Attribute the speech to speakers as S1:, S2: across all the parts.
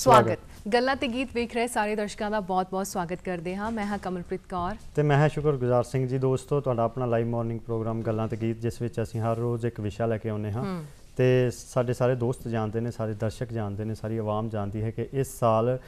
S1: ਸਵਾਗਤ। ਗੱਲਾਂ ਤੇ ਗੀਤ ਵੇਖ ਰਹੇ ਸਾਰੇ ਦਰਸ਼ਕਾਂ ਦਾ ਬਹੁਤ-ਬਹੁਤ ਸਵਾਗਤ ਕਰਦੇ ਹਾਂ। ਮੈਂ ਹਾਂ ਕਮਲਪ੍ਰੀਤ ਕੌਰ।
S2: ਤੇ ਮੈਂ ਹਾਂ ਸ਼ੁਕਰਗੁਜ਼ਾਰ ਸਿੰਘ ਜੀ ਦੋਸਤੋ ਤੁਹਾਡਾ ਆਪਣਾ ਲਾਈਵ ਮਾਰਨਿੰਗ ਪ੍ਰੋਗਰਾਮ ਗੱਲਾਂ ਤੇ ਗੀਤ ਜਿਸ ਵਿੱਚ ਅਸੀਂ ਹਰ ਰੋਜ਼ ਇੱਕ ਵਿਸ਼ਾ ਲੈ ਕੇ ਆਉਂਦੇ ਹਾਂ। ਤੇ ਸਾਡੇ ਸਾਰੇ ਦੋਸਤ ਜਾਣਦੇ ਨੇ ਸਾਰੇ ਦਰਸ਼ਕ ਜਾਣਦੇ ਨੇ ਸਾਰੀ ਆਵਾਮ ਜਾਣਦੀ ਹੈ ਕਿ ਇਸ ਸਾਲ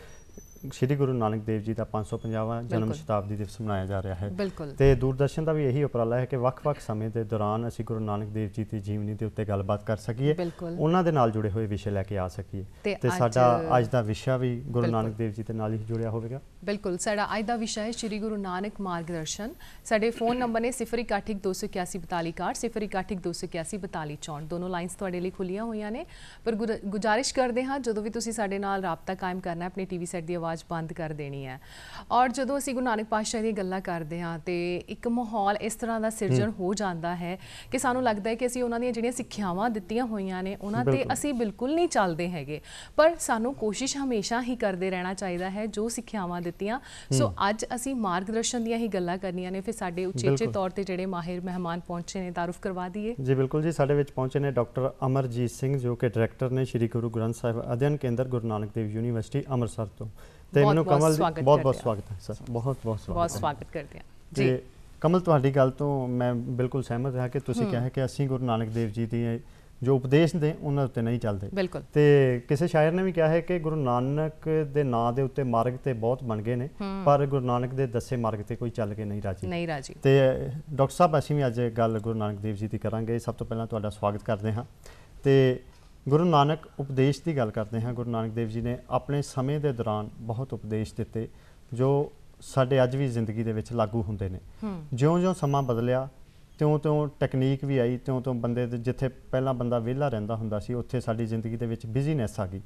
S2: ਸ੍ਰੀ ਗੁਰੂ ਨਾਨਕ ਦੇਵ ਜੀ ਦਾ 550ਵਾਂ ਜਨਮ। ਸ਼ਤਾਬਦੀ ਦਿਵਸ ਮਨਾਇਆ ਜਾ ਰਿਹਾ ਹੈ। ਤੇ ਦੂਰਦਰਸ਼ਨ ਦਾ ਵੀ ਇਹੀ ਉਪਰਾਲਾ ਹੈ ਕਿ ਵੱਖ-ਵੱਖ ਸਮੇਂ ਦੇ ਦੌਰਾਨ ਅਸੀਂ ਗੁਰੂ ਨਾਨਕ ਦੇਵ ਜੀ ਦੀ ਜੀਵਨੀ ਦੇ ਉੱਤੇ ਗੱਲਬਾਤ ਕਰ ਸਕੀਏ। ਉਹਨਾਂ ਦੇ ਨਾਲ ਜੁੜੇ ਹੋਏ ਵਿਸ਼ੇ ਲੈ ਕੇ ਆ ਸਕੀਏ।
S1: ਤੇ
S2: ਸਾਡਾ ਅੱਜ ਦਾ ਵਿਸ਼ਾ ਵੀ ਗੁਰੂ। ਨਾਨਕ ਦੇਵ ਜੀ ਦੇ ਨਾਲ ਹੀ ਜੁੜਿਆ ਹੋਵੇਗਾ।
S1: ਬਿਲਕੁਲ। ਸਾਡਾ ਅੱਜ ਦਾ ਵਿਸ਼ਾ ਹੈ ਸ਼੍ਰੀ ਗੁਰੂ ਨਾਨਕ ਮਾਰਗਦਰਸ਼ਨ। ਸਾਡੇ ਫੋਨ ਨੰਬਰ ਨੇ 0112814261 0112814264 ਦੋਨੋਂ ਲਾਈਨਸ ਤੁਹਾਡੇ ਲਈ ਖੁੱਲੀਆਂ ਹੋਈਆਂ ਨੇ। ਪਰ ਗੁਜ਼ਾਰਿਸ਼ ਕਰਦੇ ਹਾਂ ਜਦੋਂ ਵੀ ਤੁਸੀਂ ਸਾਡੇ ਨਾਲ ਰਾਬਤਾ ਕਾਇਮ ਕਰਨਾ ਹੈ ਆਪਣੀ ਟੀਵੀ ਸੈੱਟ ਦੀ ਆਵਾਜ਼ ਬੰਦ ਕਰ ਦੇਣੀ ਹੈ। ਔਰ ਜਦੋਂ ਅਸੀਂ ਗੁਰੂ ਨਾਨਕ ਪਾਤਸ਼ਾਹ ਦੀ ਗੱਲਾਂ ਕਰਦੇ ਹਾਂ ਤੇ ਇੱਕ ਮਾਹੌਲ ਇਸ ਤਰ੍ਹਾਂ ਦਾ ਸਿਰਜਣ ਹੋ। ਜਾਂਦਾ ਹੈ ਕਿ ਸਾਨੂੰ ਲੱਗਦਾ ਹੈ ਕਿ ਅਸੀਂ ਉਹਨਾਂ ਦੀਆਂ ਜਿਹੜੀਆਂ ਸਿੱਖਿਆਵਾਂ ਦਿੱਤੀਆਂ ਹੋਈਆਂ ਨੇ ਉਹਨਾਂ ਤੇ। ਅਸੀਂ ਬਿਲਕੁਲ ਨਹੀਂ ਚੱਲਦੇ ਹੈਗੇ। ਪਰ ਸਾਨੂੰ ਕੋਸ਼ਿਸ਼ ਹਮੇਸ਼ਾ ਹੀ ਕਰਦੇ ਰਹਿਣਾ ਚਾਹੀਦਾ ਹੈ ਜੋ ਸਿੱਖਿਆਵਾਂ ਦਿੱਤੀਆਂ। ਸੋ ਅੱਜ ਅਸੀਂ ਮਾਰਗਦਰਸ਼ਨ ਦੀਆਂ ਹੀ ਗੱਲਾਂ ਕਰਨੀਆਂ ਨੇ ਫਿਰ ਸਾਡੇ ਉਚੇਚੇ। ਤੌਰ ਤੇ ਜਿਹੜੇ ਮਾਹਿਰ ਮਹਿਮਾਨ ਪਹੁੰਚੇ ਨੇ ਤਾਰਫ ਕਰਵਾ ਦਈਏ।
S2: ਜੀ ਬਿਲਕੁਲ ਜੀ ਸਾਡੇ ਵਿੱਚ ਪਹੁੰਚੇ ਨੇ ਡਾਕਟਰ ਅਮਰਜੀਤ ਸਿੰਘ ਜੋ ਕਿ ਡਾਇਰੈਕਟਰ ਨੇ ਸ੍ਰੀ ਗੁਰੂ ਗ੍ਰੰਥ ਸਾਹਿਬ ਅਧਿਐਨ ਕੇਂਦਰ ਗੁਰੂ ਨਾਨਕ ਦੇਵ ਯੂਨੀਵਰਸਿਟੀ ਅੰਮ੍ਰਿਤਸਰ ਤੋਂ। ਤੇ ਮੈਨੂੰ ਕਮਲ ਬਹੁਤ ਬਹੁਤ। ਸਵਾਗਤ ਹੈ ਸਰ ਬਹੁਤ ਬਹੁਤ ਸਵਾਗਤ
S1: ਬਹੁਤ। ਸਵਾਗਤ ਕਰਦੇ ਹਾਂ। ਜੀ।
S2: ਕਮਲ ਤੁਹਾਡੀ ਗੱਲ ਤੋਂ ਮੈਂ ਬਿਲਕੁਲ ਸਹਿਮਤ ਹਾਂ ਕਿ ਤੁਸੀਂ ਕਿਹਾ ਕਿ ਅਸੀਂ ਗੁਰੂ ਨਾਨਕ ਦੇਵ ਜੀ ਦੀ ਜੋ ਉਪਦੇਸ਼ ਨੇ ਉਹਨਾਂ ਉੱਤੇ ਨਹੀਂ ਚੱਲਦੇ। ਤੇ ਕਿਸੇ ਸ਼ਾਇਰ ਨੇ ਵੀ ਕਿਹਾ ਹੈ ਕਿ ਗੁਰੂ ਨਾਨਕ ਦੇ ਨਾਂ ਦੇ ਉੱਤੇ ਮਾਰਗ ਤੇ ਬਹੁਤ ਬਣ ਗਏ ਨੇ ਪਰ ਗੁਰੂ ਨਾਨਕ ਦੇ ਦੱਸੇ ਮਾਰਗ ਤੇ ਕੋਈ ਚੱਲ ਕੇ ਨਹੀਂ ਰਾਜੀ।
S1: ਨਹੀਂ ਰਾਜੀ।
S2: ਤੇ ਡਾਕਟਰ ਸਾਹਿਬ ਅਸੀਂ ਵੀ ਅੱਜ ਗੱਲ ਗੁਰੂ ਨਾਨਕ ਦੇਵ ਜੀ ਦੀ ਕਰਾਂਗੇ। ਸਭ ਤੋਂ ਪਹਿਲਾਂ ਤੁਹਾਡਾ ਸਵਾਗਤ ਕਰਦੇ ਹਾਂ। ਤੇ ਗੁਰੂ ਨਾਨਕ ਉਪਦੇਸ਼ ਦੀ ਗੱਲ ਕਰਦੇ ਹਾਂ। ਗੁਰੂ ਨਾਨਕ ਦੇਵ ਜੀ ਨੇ ਆਪਣੇ ਸਮੇਂ ਦੇ ਦੌਰਾਨ ਬਹੁਤ ਉਪਦੇਸ਼ ਦਿੱਤੇ ਜੋ ਸਾਡੇ ਅੱਜ ਵੀ ਜ਼ਿੰਦਗੀ ਦੇ ਵਿੱਚ ਲਾਗੂ ਹੁੰਦੇ ਨੇ। ਜਿਉਂ-ਜਿਉਂ ਸਮਾਂ ਬਦਲਿਆ ਤਿਉਂ-ਤਿਉਂ ਟੈਕਨੀਕ ਵੀ ਆਈ ਤਿਉਂ-ਤਿਉਂ ਬੰਦੇ ਦੇ ਜਿੱਥੇ ਪਹਿਲਾਂ ਬੰਦਾ ਵਿਹਲਾ ਰਹਿੰਦਾ ਹੁੰਦਾ ਸੀ ਉੱਥੇ ਸਾਡੀ ਜ਼ਿੰਦਗੀ ਦੇ ਵਿੱਚ ਬਿਜ਼ੀਨੈਸ ਆ ਗਈ।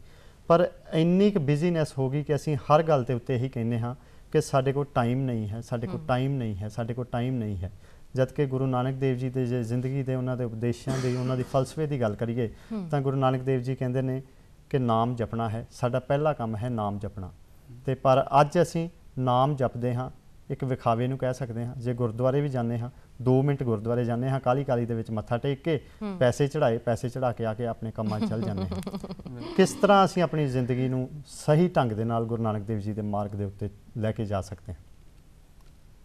S2: ਪਰ ਇੰਨੀ ਕੁ ਬਿਜ਼ੀਨੈਸ ਹੋ ਗਈ ਕਿ ਅਸੀਂ ਹਰ ਗੱਲ ਦੇ ਉੱਤੇ ਇਹੀ ਕਹਿੰਦੇ ਹਾਂ ਕਿ ਸਾਡੇ ਕੋਲ ਟਾਈਮ ਨਹੀਂ ਹੈ ਸਾਡੇ ਕੋਲ ਟਾਈਮ ਨਹੀਂ ਹੈ ਸਾਡੇ ਕੋਲ ਟਾਈਮ ਨਹੀਂ ਹੈ। ਜਦ ਕਿ ਗੁਰੂ ਨਾਨਕ ਦੇਵ ਜੀ ਦੇ ਜ਼ਿੰਦਗੀ ਦੇ ਉਹਨਾਂ ਦੇ ਉਪਦੇਸ਼ਾਂ ਦੀ ਉਹਨਾਂ ਦੀ ਫਲਸਫੇ ਦੀ ਗੱਲ ਕਰੀਏ ਤਾਂ ਗੁਰੂ ਨਾਨਕ ਦੇਵ ਜੀ ਕਹਿੰਦੇ ਨੇ ਕਿ ਨਾਮ ਜਪਣਾ ਹੈ ਸਾਡਾ ਪਹਿਲਾ ਕੰਮ ਹੈ ਨਾਮ ਜਪਣਾ। ਤੇ ਪਰ ਅੱਜ ਅਸੀਂ ਨਾਮ ਜਪਦੇ ਹਾਂ ਇੱਕ ਵਿਖਾਵੇ ਨੂੰ ਕਹਿ ਸਕਦੇ ਹਾਂ ਜੇ ਗੁਰਦੁਆਰੇ ਵੀ ਜਾਂਦੇ ਹਾਂ 2 ਮਿੰਟ ਗੁਰਦੁਆਰੇ ਜਾਂਦੇ ਹਾਂ ਕਾਲੀ ਕਾਲੀ ਦੇ ਵਿੱਚ ਮੱਥਾ ਟੇਕ ਕੇ ਪੈਸੇ ਚੜਾਏ ਪੈਸੇ ਚੜਾ ਕੇ ਆ ਕੇ ਆਪਣੇ ਕੰਮਾਂ 'ਚ ਚੱਲ ਜਾਂਦੇ ਹਾਂ। ਕਿਸ ਤਰ੍ਹਾਂ ਅਸੀਂ ਆਪਣੀ ਜ਼ਿੰਦਗੀ ਨੂੰ ਸਹੀ ਢੰਗ ਦੇ ਨਾਲ ਗੁਰੂ ਨਾਨਕ ਦੇਵ ਜੀ ਦੇ ਮਾਰਗ ਦੇ ਉੱਤੇ ਲੈ ਕੇ ਜਾ ਸਕਦੇ ਹਾਂ?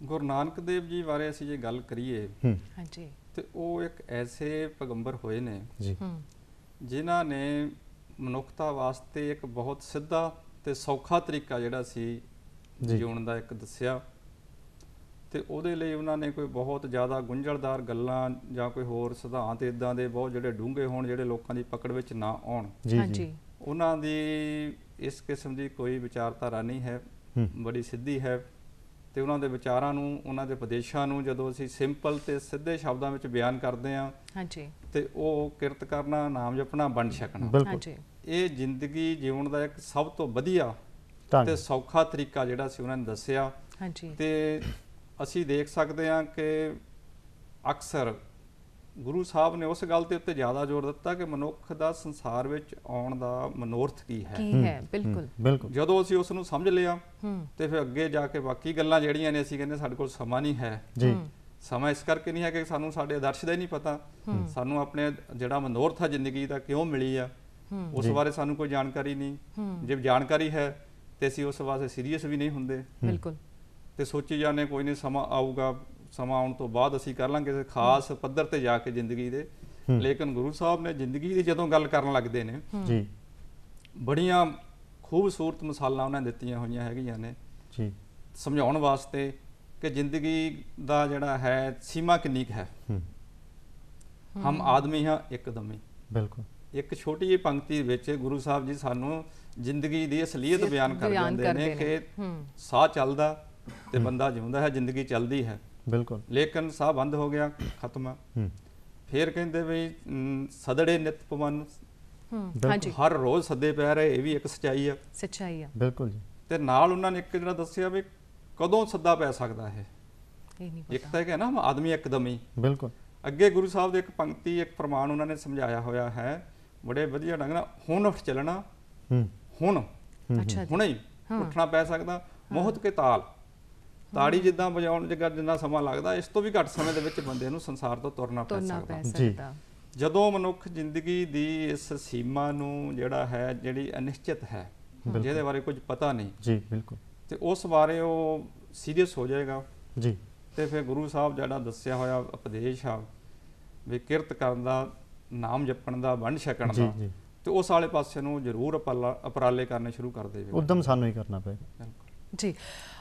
S3: ਗੁਰੂ ਨਾਨਕ ਦੇਵ ਜੀ ਬਾਰੇ ਅਸੀਂ ਜੇ ਗੱਲ ਕਰੀਏ
S2: ਹੂੰ।
S1: ਹਾਂਜੀ।
S3: ਤੇ ਉਹ ਇੱਕ ਐਸੇ ਪੈਗੰਬਰ ਹੋਏ ਨੇ
S2: ਜੀ।
S1: ਹੂੰ।
S3: ਜਿਨ੍ਹਾਂ ਨੇ ਮਨੁੱਖਤਾ ਵਾਸਤੇ ਇੱਕ ਬਹੁਤ ਸਿੱਧਾ ਤੇ ਸੌਖਾ ਤਰੀਕਾ ਜਿਹੜਾ ਸੀ। ਜਿਉਣ ਦਾ ਇੱਕ ਦੱਸਿਆ। ਤੇ ਉਹਦੇ ਲਈ ਉਹਨਾਂ ਨੇ ਕੋਈ ਬਹੁਤ ਜ਼ਿਆਦਾ ਗੁੰਝਲਦਾਰ ਗੱਲਾਂ ਜਾਂ ਕੋਈ ਹੋਰ ਸਿਧਾਂਤ ਇਦਾਂ ਦੇ ਬਹੁਤ ਜਿਹੜੇ ਡੂੰਘੇ ਹੋਣ ਜਿਹੜੇ ਲੋਕਾਂ ਦੀ ਪਕੜ ਵਿੱਚ ਨਾ ਆਉਣ।
S2: ਜੀ
S1: ਹਾਂਜੀ।
S2: ਜੀ
S3: ਉਹਨਾਂ ਦੀ ਇਸ ਕਿਸਮ ਦੀ ਕੋਈ ਵਿਚਾਰਧਾਰਾ ਨਹੀਂ ਹੂੰ। ਬੜੀ ਸਿੱਧੀ ਹੈ। ਤੇ ਉਹਨਾਂ ਦੇ ਵਿਚਾਰਾਂ ਨੂੰ ਉਹਨਾਂ ਦੇ ਉਪਦੇਸ਼ਾਂ ਨੂੰ ਜਦੋਂ ਅਸੀਂ ਸਿੰਪਲ ਤੇ ਸਿੱਧੇ ਸ਼ਬਦਾਂ ਵਿੱਚ ਬਿਆਨ ਕਰਦੇ ਹਾਂ
S1: ਹਾਂਜੀ।
S3: ਤੇ ਉਹ ਕਿਰਤ ਕਰਨਾ ਨਾਮ ਜਪਣਾ ਬਣ ਛਕਣਾ
S2: ਬਿਲਕੁਲ।
S1: ਹਾਂਜੀ।
S3: ਇਹ ਜ਼ਿੰਦਗੀ ਜਿਉਣ ਦਾ ਇੱਕ ਸਭ ਤੋਂ ਵਧੀਆ ਤੇ ਸੌਖਾ ਤਰੀਕਾ ਜਿਹੜਾ ਸੀ ਉਹਨਾਂ ਨੇ ਦੱਸਿਆ।
S1: ਹਾਂਜੀ।
S3: ਤੇ ਅਸੀਂ ਦੇਖ ਸਕਦੇ ਹਾਂ ਕਿ ਅਕਸਰ ਗੁਰੂ ਸਾਹਿਬ ਨੇ ਉਸ ਗੱਲ ਤੇ ਉੱਤੇ ਜ਼ਿਆਦਾ ਜ਼ੋਰ ਦਿੱਤਾ ਕਿ ਮਨੁੱਖ ਦਾ ਸੰਸਾਰ ਵਿੱਚ ਆਉਣ ਦਾ ਮਨੋਰਥ ਕੀ ਹੈ?
S1: ਕੀ ਹੈ ਬਿਲਕੁਲ।
S2: ਬਿਲਕੁਲ।
S3: ਜਦੋਂ ਅਸੀਂ ਉਸ ਨੂੰ ਸਮਝ ਲਿਆ ਤੇ ਫਿਰ ਅੱਗੇ ਜਾ ਕੇ ਬਾਕੀ ਗੱਲਾਂ ਜਿਹੜੀਆਂ ਨੇ ਅਸੀਂ ਕਹਿੰਦੇ ਸਾਡੇ ਕੋਲ ਸਮਾਂ ਨਹੀਂ ਹੈ।
S2: ਜੀ।
S3: ਸਮਾਂ ਇਸ ਕਰਕੇ ਨਹੀਂ ਹੈ ਕਿ ਸਾਨੂੰ ਸਾਡੇ ਆਦਰਸ਼ ਦਾ ਹੀ ਨਹੀਂ ਪਤਾ। ਸਾਨੂੰ ਆਪਣੇ ਜਿਹੜਾ ਮਨੋਰਥ ਆ ਜ਼ਿੰਦਗੀ ਦਾ ਕਿਉਂ ਮਿਲੀ ਆ? ਉਸ। ਬਾਰੇ ਸਾਨੂੰ ਕੋਈ ਜਾਣਕਾਰੀ ਨਹੀਂ। ਜੇ ਜਾਣਕਾਰੀ ਹੈ ਤੇ ਅਸੀਂ ਉਸ ਵਾਸਤੇ ਸੀਰੀਅਸ ਵੀ ਨਹੀਂ ਹੁੰਦੇ।
S1: ਬਿਲਕੁਲ।
S3: ਤੇ ਸੋਚੀ ਜਾਂਦੇ ਕੋਈ ਨਹੀਂ ਸਮਾਂ ਆਊਗਾ। ਸਮਾਂ ਆਉਣ ਤੋਂ ਬਾਅਦ ਅਸੀਂ ਕਰ ਲਾਂਗੇ ਕਿਸੇ ਖਾਸ ਪੱਧਰ ਤੇ ਜਾ ਕੇ ਜ਼ਿੰਦਗੀ ਦੇ। ਲੇਕਿਨ ਗੁਰੂ ਸਾਹਿਬ ਨੇ ਜ਼ਿੰਦਗੀ ਦੀ ਜਦੋਂ ਗੱਲ ਕਰਨ ਲੱਗਦੇ ਨੇ
S2: ਜੀ।
S3: ਬੜੀਆਂ ਖੂਬਸੂਰਤ ਮਿਸਾਲਾਂ ਉਹਨਾਂ ਨੇ ਦਿੱਤੀਆਂ ਹੋਈਆਂ ਹੈਗੀਆਂ ਨੇ।
S2: ਜੀ।
S3: ਸਮਝਾਉਣ ਵਾਸਤੇ ਕਿ ਜ਼ਿੰਦਗੀ ਦਾ ਜਿਹੜਾ ਹੈ ਸੀਮਾ ਕਿੰਨੀ ਕੁ ਹੈ? ਹਮ ਆਦਮੀ ਹਾਂ ਇੱਕਦਮ ਹੀ
S2: ਬਿਲਕੁਲ।
S3: ਇੱਕ ਛੋਟੀ ਜਿਹੀ ਪੰਕਤੀ ਵਿੱਚ ਗੁਰੂ ਸਾਹਿਬ ਜੀ ਸਾਨੂੰ ਜ਼ਿੰਦਗੀ ਦੀ ਅਸਲੀਅਤ ਬਿਆਨ ਕਰ ਦਿੰਦੇ ਨੇ। ਕਿ ਸਾਹ ਚੱਲਦਾ ਤੇ ਬੰਦਾ ਜਿਉਂਦਾ ਹੈ ਜ਼ਿੰਦਗੀ ਚੱਲਦੀ ਹੈ।
S2: ਬਿਲਕੁਲ।
S3: ਲੇਕਿਨ ਸਾਹ ਬੰਦ ਹੋ ਗਿਆ ਖਤਮ।
S2: ਹੂੰ।
S3: ਫੇਰ ਕਹਿੰਦੇ ਵੀ ਸਦੜੇ ਨਿਤ ਪਵਨ।
S1: ਹਾਂਜੀ।
S3: ਹਰ ਰੋਜ਼ ਸੱਦੇ ਪੈ ਰਹੇ ਇਹ ਵੀ ਇੱਕ ਸਚਾਈ ਆ।
S1: ਸੱਚਾਈ ਆ।
S2: ਬਿਲਕੁਲ ਜੀ।
S3: ਤੇ ਨਾਲ ਉਹਨਾਂ ਨੇ ਇੱਕ ਜਿਹੜਾ ਦੱਸਿਆ ਵੀ ਕਦੋਂ ਸੱਦਾ ਪੈ ਸਕਦਾ ਹੈ
S1: ਇਹ ਨਹੀਂ
S3: ਇੱਕ
S1: ਪਤਾ।
S3: ਤਾਂ ਇਹ ਹੈ ਨਾ ਆਦਮੀ ਇੱਕਦਮ ਹੀ।
S2: ਬਿਲਕੁਲ।
S3: ਅੱਗੇ ਗੁਰੂ ਸਾਹਿਬ ਦੇ ਇੱਕ ਪੰਕਤੀ ਇੱਕ ਪ੍ਰਮਾਣ ਉਹਨਾਂ ਨੇ ਸਮਝਾਇਆ ਹੋਇਆ ਹੈ ਬੜੇ ਵਧੀਆ ਢੰਗ ਨਾਲ ਹੁਣ ਉੱਠ ਚੱਲਣਾ।
S2: ਹੂੰ।
S3: ਹੁਣ।
S1: ਅੱਛਾ
S3: ਹੁਣੇ ਹੀ ਉੱਠਣਾ ਪੈ ਸਕਦਾ। ਮੋਹਤ ਕੇ ਤਾਲ। ਤਾੜੀ ਜਿੱਦਾਂ ਵਜਾਉਣ ਜਗਾ ਜਿੰਨਾ ਸਮਾਂ ਲੱਗਦਾ ਇਸ ਤੋਂ ਵੀ ਘੱਟ ਸਮੇਂ ਦੇ ਵਿੱਚ ਬੰਦੇ ਨੂੰ ਸੰਸਾਰ ਤੋਂ ਤੁਰਨਾ ਪੈ ਸਕਦਾ। ਜਦੋਂ ਮਨੁੱਖ ਜ਼ਿੰਦਗੀ ਦੀ ਇਸ ਸੀਮਾ ਨੂੰ ਜਿਹੜਾ ਹੈ ਜਿਹੜੀ ਅਨਿਸ਼ਚਿਤ ਹੈ ਜਿਹਦੇ ਬਾਰੇ ਕੁਝ ਪਤਾ ਨਹੀਂ
S2: ਜੀ ਬਿਲਕੁਲ।
S3: ਤੇ ਉਸ ਬਾਰੇ ਉਹ ਸੀਰੀਅਸ ਹੋ ਜਾਏਗਾ।
S2: ਜੀ।
S3: ਤੇ ਫਿਰ ਗੁਰੂ ਸਾਹਿਬ ਜਿਹੜਾ ਦੱਸਿਆ ਹੋਇਆ ਉਪਦੇਸ਼ ਆ ਵੀ ਕਿਰਤ ਕਰਨ ਦਾ ਨਾਮ ਜਪਣ ਦਾ ਵੰਡ ਛਕਣ ਦਾ
S2: ਜੀ।
S3: ਤੇ ਉਸ ਵਾਲੇ ਪਾਸੇ ਨੂੰ ਜ਼ਰੂਰ ਉਪਰਾਲਾ- ਉਪਰਾਲੇ ਕਰਨੇ ਸ਼ੁਰੂ ਕਰ ਦੇਵੇ
S2: ਉਦਮ ਸਾਨੂੰ ਹੀ ਕਰਨਾ ਪਏਗਾ।
S3: ਬਿਲਕੁਲ।
S1: ਜੀ।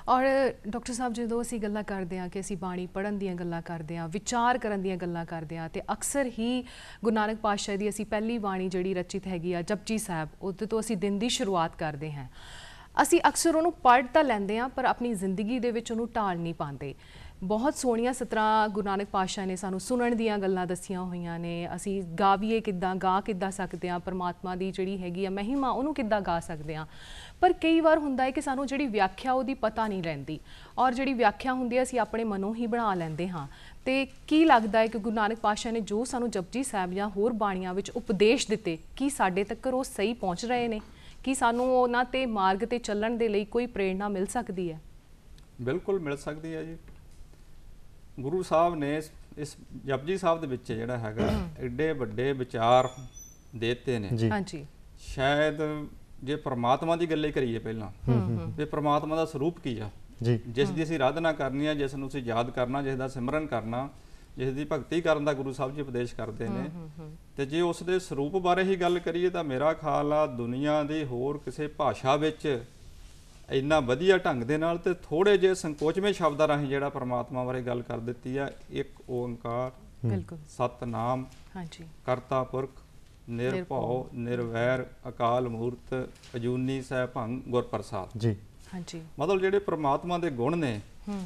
S1: ਔਰ ਡਾਕਟਰ ਸਾਹਿਬ, ਜਦੋਂ ਅਸੀਂ ਗੱਲਾਂ ਕਰਦੇ ਹਾਂ ਕਿ ਅਸੀਂ ਬਾਣੀ ਪੜ੍ਹਨ ਦੀਆਂ ਗੱਲਾਂ ਕਰਦੇ ਹਾਂ, ਵਿਚਾਰ ਕਰਨ ਦੀਆਂ ਗੱਲਾਂ ਕਰਦੇ ਹਾਂ, ਤੇ ਅਕਸਰ ਹੀ ਗੁਰੂ ਨਾਨਕ ਪਾਤਸ਼ਾਹ ਦੀ ਅਸੀਂ ਪਹਿਲੀ ਬਾਣੀ ਜਿਹੜੀ ਰਚਿਤ ਹੈਗੀ ਆ, ਜਪਜੀ ਸਾਹਿਬ, ਉਹਦੇ ਤੋਂ ਅਸੀਂ ਦਿਨ ਦੀ ਸ਼ੁਰੂਆਤ ਕਰਦੇ ਹਾਂ। ਅਸੀਂ ਅਕਸਰ ਉਹਨੂੰ ਪੜ੍ਹ ਤਾਂ ਲੈਂਦੇ ਹਾਂ, ਪਰ ਆਪਣੀ ਜ਼ਿੰਦਗੀ ਦੇ ਵਿੱਚ ਉਹਨੂੰ ਢਾਲ ਨਹੀਂ ਪਾਉਂਦੇ। ਬਹੁਤ ਸੋਹਣੀਆਂ ਸਤਰਾਂ ਗੁਰੂ ਨਾਨਕ ਪਾਤਸ਼ਾਹ ਨੇ ਸਾਨੂੰ ਸੁਣਨ ਦੀਆਂ ਗੱਲਾਂ ਦੱਸੀਆਂ ਹੋਈਆਂ ਨੇ। ਅਸੀਂ ਗਾਵੀਏ ਕਿੱਦਾਂ, ਗਾ ਕਿੱਦਾਂ ਸਕਦੇ ਹਾਂ, ਪਰਮਾਤਮਾ ਦੀ ਜਿਹੜੀ ਹੈਗੀ ਆ ਮਹਿਮਾ, ਉਹਨੂੰ ਕਿੱਦਾਂ ਗਾ ਸਕਦੇ ਹਾਂ? ਪਰ ਕਈ ਵਾਰ ਹੁੰਦਾ ਹੈ ਕਿ ਸਾਨੂੰ ਜਿਹੜੀ ਵਿਆਖਿਆ ਉਹਦੀ ਪਤਾ ਨਹੀਂ ਰਹਿੰਦੀ ਔਰ ਜਿਹੜੀ ਵਿਆਖਿਆ ਹੁੰਦੀ ਹੈ ਅਸੀਂ ਆਪਣੇ ਮਨੋਂ ਹੀ ਬਣਾ ਲੈਂਦੇ ਹਾਂ। ਤੇ ਕੀ ਲੱਗਦਾ ਹੈ ਕਿ ਗੁਰੂ ਨਾਨਕ ਪਾਤਸ਼ਾਹ ਨੇ ਜੋ ਸਾਨੂੰ ਜਪਜੀ ਸਾਹਿਬ ਜਾਂ ਹੋਰ ਬਾਣੀਆਂ ਵਿੱਚ ਉਪਦੇਸ਼ ਦਿੱਤੇ ਕੀ ਸਾਡੇ ਤੱਕ ਉਹ ਸਹੀ ਪਹੁੰਚ ਰਹੇ ਨੇ? ਕੀ ਸਾਨੂੰ ਉਹਨਾਂ ਤੇ ਮਾਰਗ ਤੇ ਚੱਲਣ ਦੇ ਲਈ ਕੋਈ ਪ੍ਰੇਰਣਾ ਮਿਲ ਸਕਦੀ ਹੈ?
S3: ਬਿਲਕੁਲ ਮਿਲ ਸਕਦੀ ਹੈ ਜੀ। ਗੁਰੂ ਸਾਹਿਬ ਨੇ ਇਸ- ਜਪਜੀ ਸਾਹਿਬ ਦੇ ਵਿੱਚ ਜਿਹੜਾ ਹੈਗਾ ਐਡੇ ਵੱਡੇ ਵਿਚਾਰ ਦੇਤੇ ਨੇ।
S2: ਜੀ।
S1: ਹਾਂਜੀ।
S3: ਸ਼ਾਇਦ ਜੇ ਪ੍ਰਮਾਤਮਾ ਦੀ ਗੱਲੇ ਕਰੀਏ ਪਹਿਲਾਂ ਵੀ ਪ੍ਰਮਾਤਮਾ ਦਾ ਸਰੂਪ ਕੀ ਆ?
S2: ਜੀ।
S3: ਜਿਸ ਦੀ ਅਸੀਂ ਆਰਾਧਨਾ ਕਰਨੀ ਆ ਜਿਸ ਨੂੰ ਅਸੀਂ ਯਾਦ ਕਰਨਾ ਜਿਸ ਦਾ ਸਿਮਰਨ ਕਰਨਾ ਜਿਸ ਦੀ ਭਗਤੀ ਕਰਨ ਦਾ ਗੁਰੂ ਸਾਹਿਬ ਜੀ ਉਪਦੇਸ਼ ਕਰਦੇ ਨੇ। ਤੇ ਜੇ ਉਸ ਦੇ ਸਰੂਪ ਬਾਰੇ ਹੀ ਗੱਲ ਕਰੀਏ ਤਾਂ ਮੇਰਾ ਖਿਆਲ ਆ ਦੁਨੀਆ ਦੀ ਹੋਰ ਕਿਸੇ ਭਾਸ਼ਾ ਵਿੱਚ ਇੰਨਾ ਵਧੀਆ ਢੰਗ ਦੇ ਨਾਲ ਤੇ ਥੋੜੇ ਜਿਹੇ ਸੰਕੋਚਵੇਂ ਸ਼ਬਦਾਂ ਰਾਹੀਂ ਜਿਹੜਾ ਪ੍ਰਮਾਤਮਾ ਬਾਰੇ ਗੱਲ ਕਰ ਦਿੱਤੀ ਆ ਇੱਕ ਓੰਕਾਰ
S1: ਬਿਲਕੁਲ।
S3: ਸਤਨਾਮ
S1: ਹਾਂਜੀ।
S3: ਕਰਤਾ ਪੁਰਖ ਨਿਰਭਉ ਨਿਰਵੈਰ ਅਕਾਲ ਮੂਰਤ ਅਜੂਨੀ ਸਹਿਭੰਗ ਗੁਰ ਪ੍ਰਸਾਦ
S2: ਜੀ।
S1: ਹਾਂਜੀ।
S3: ਮਤਲਬ ਜਿਹੜੇ ਪ੍ਰਮਾਤਮਾ ਦੇ ਗੁਣ ਨੇ
S1: ਹੂੰ।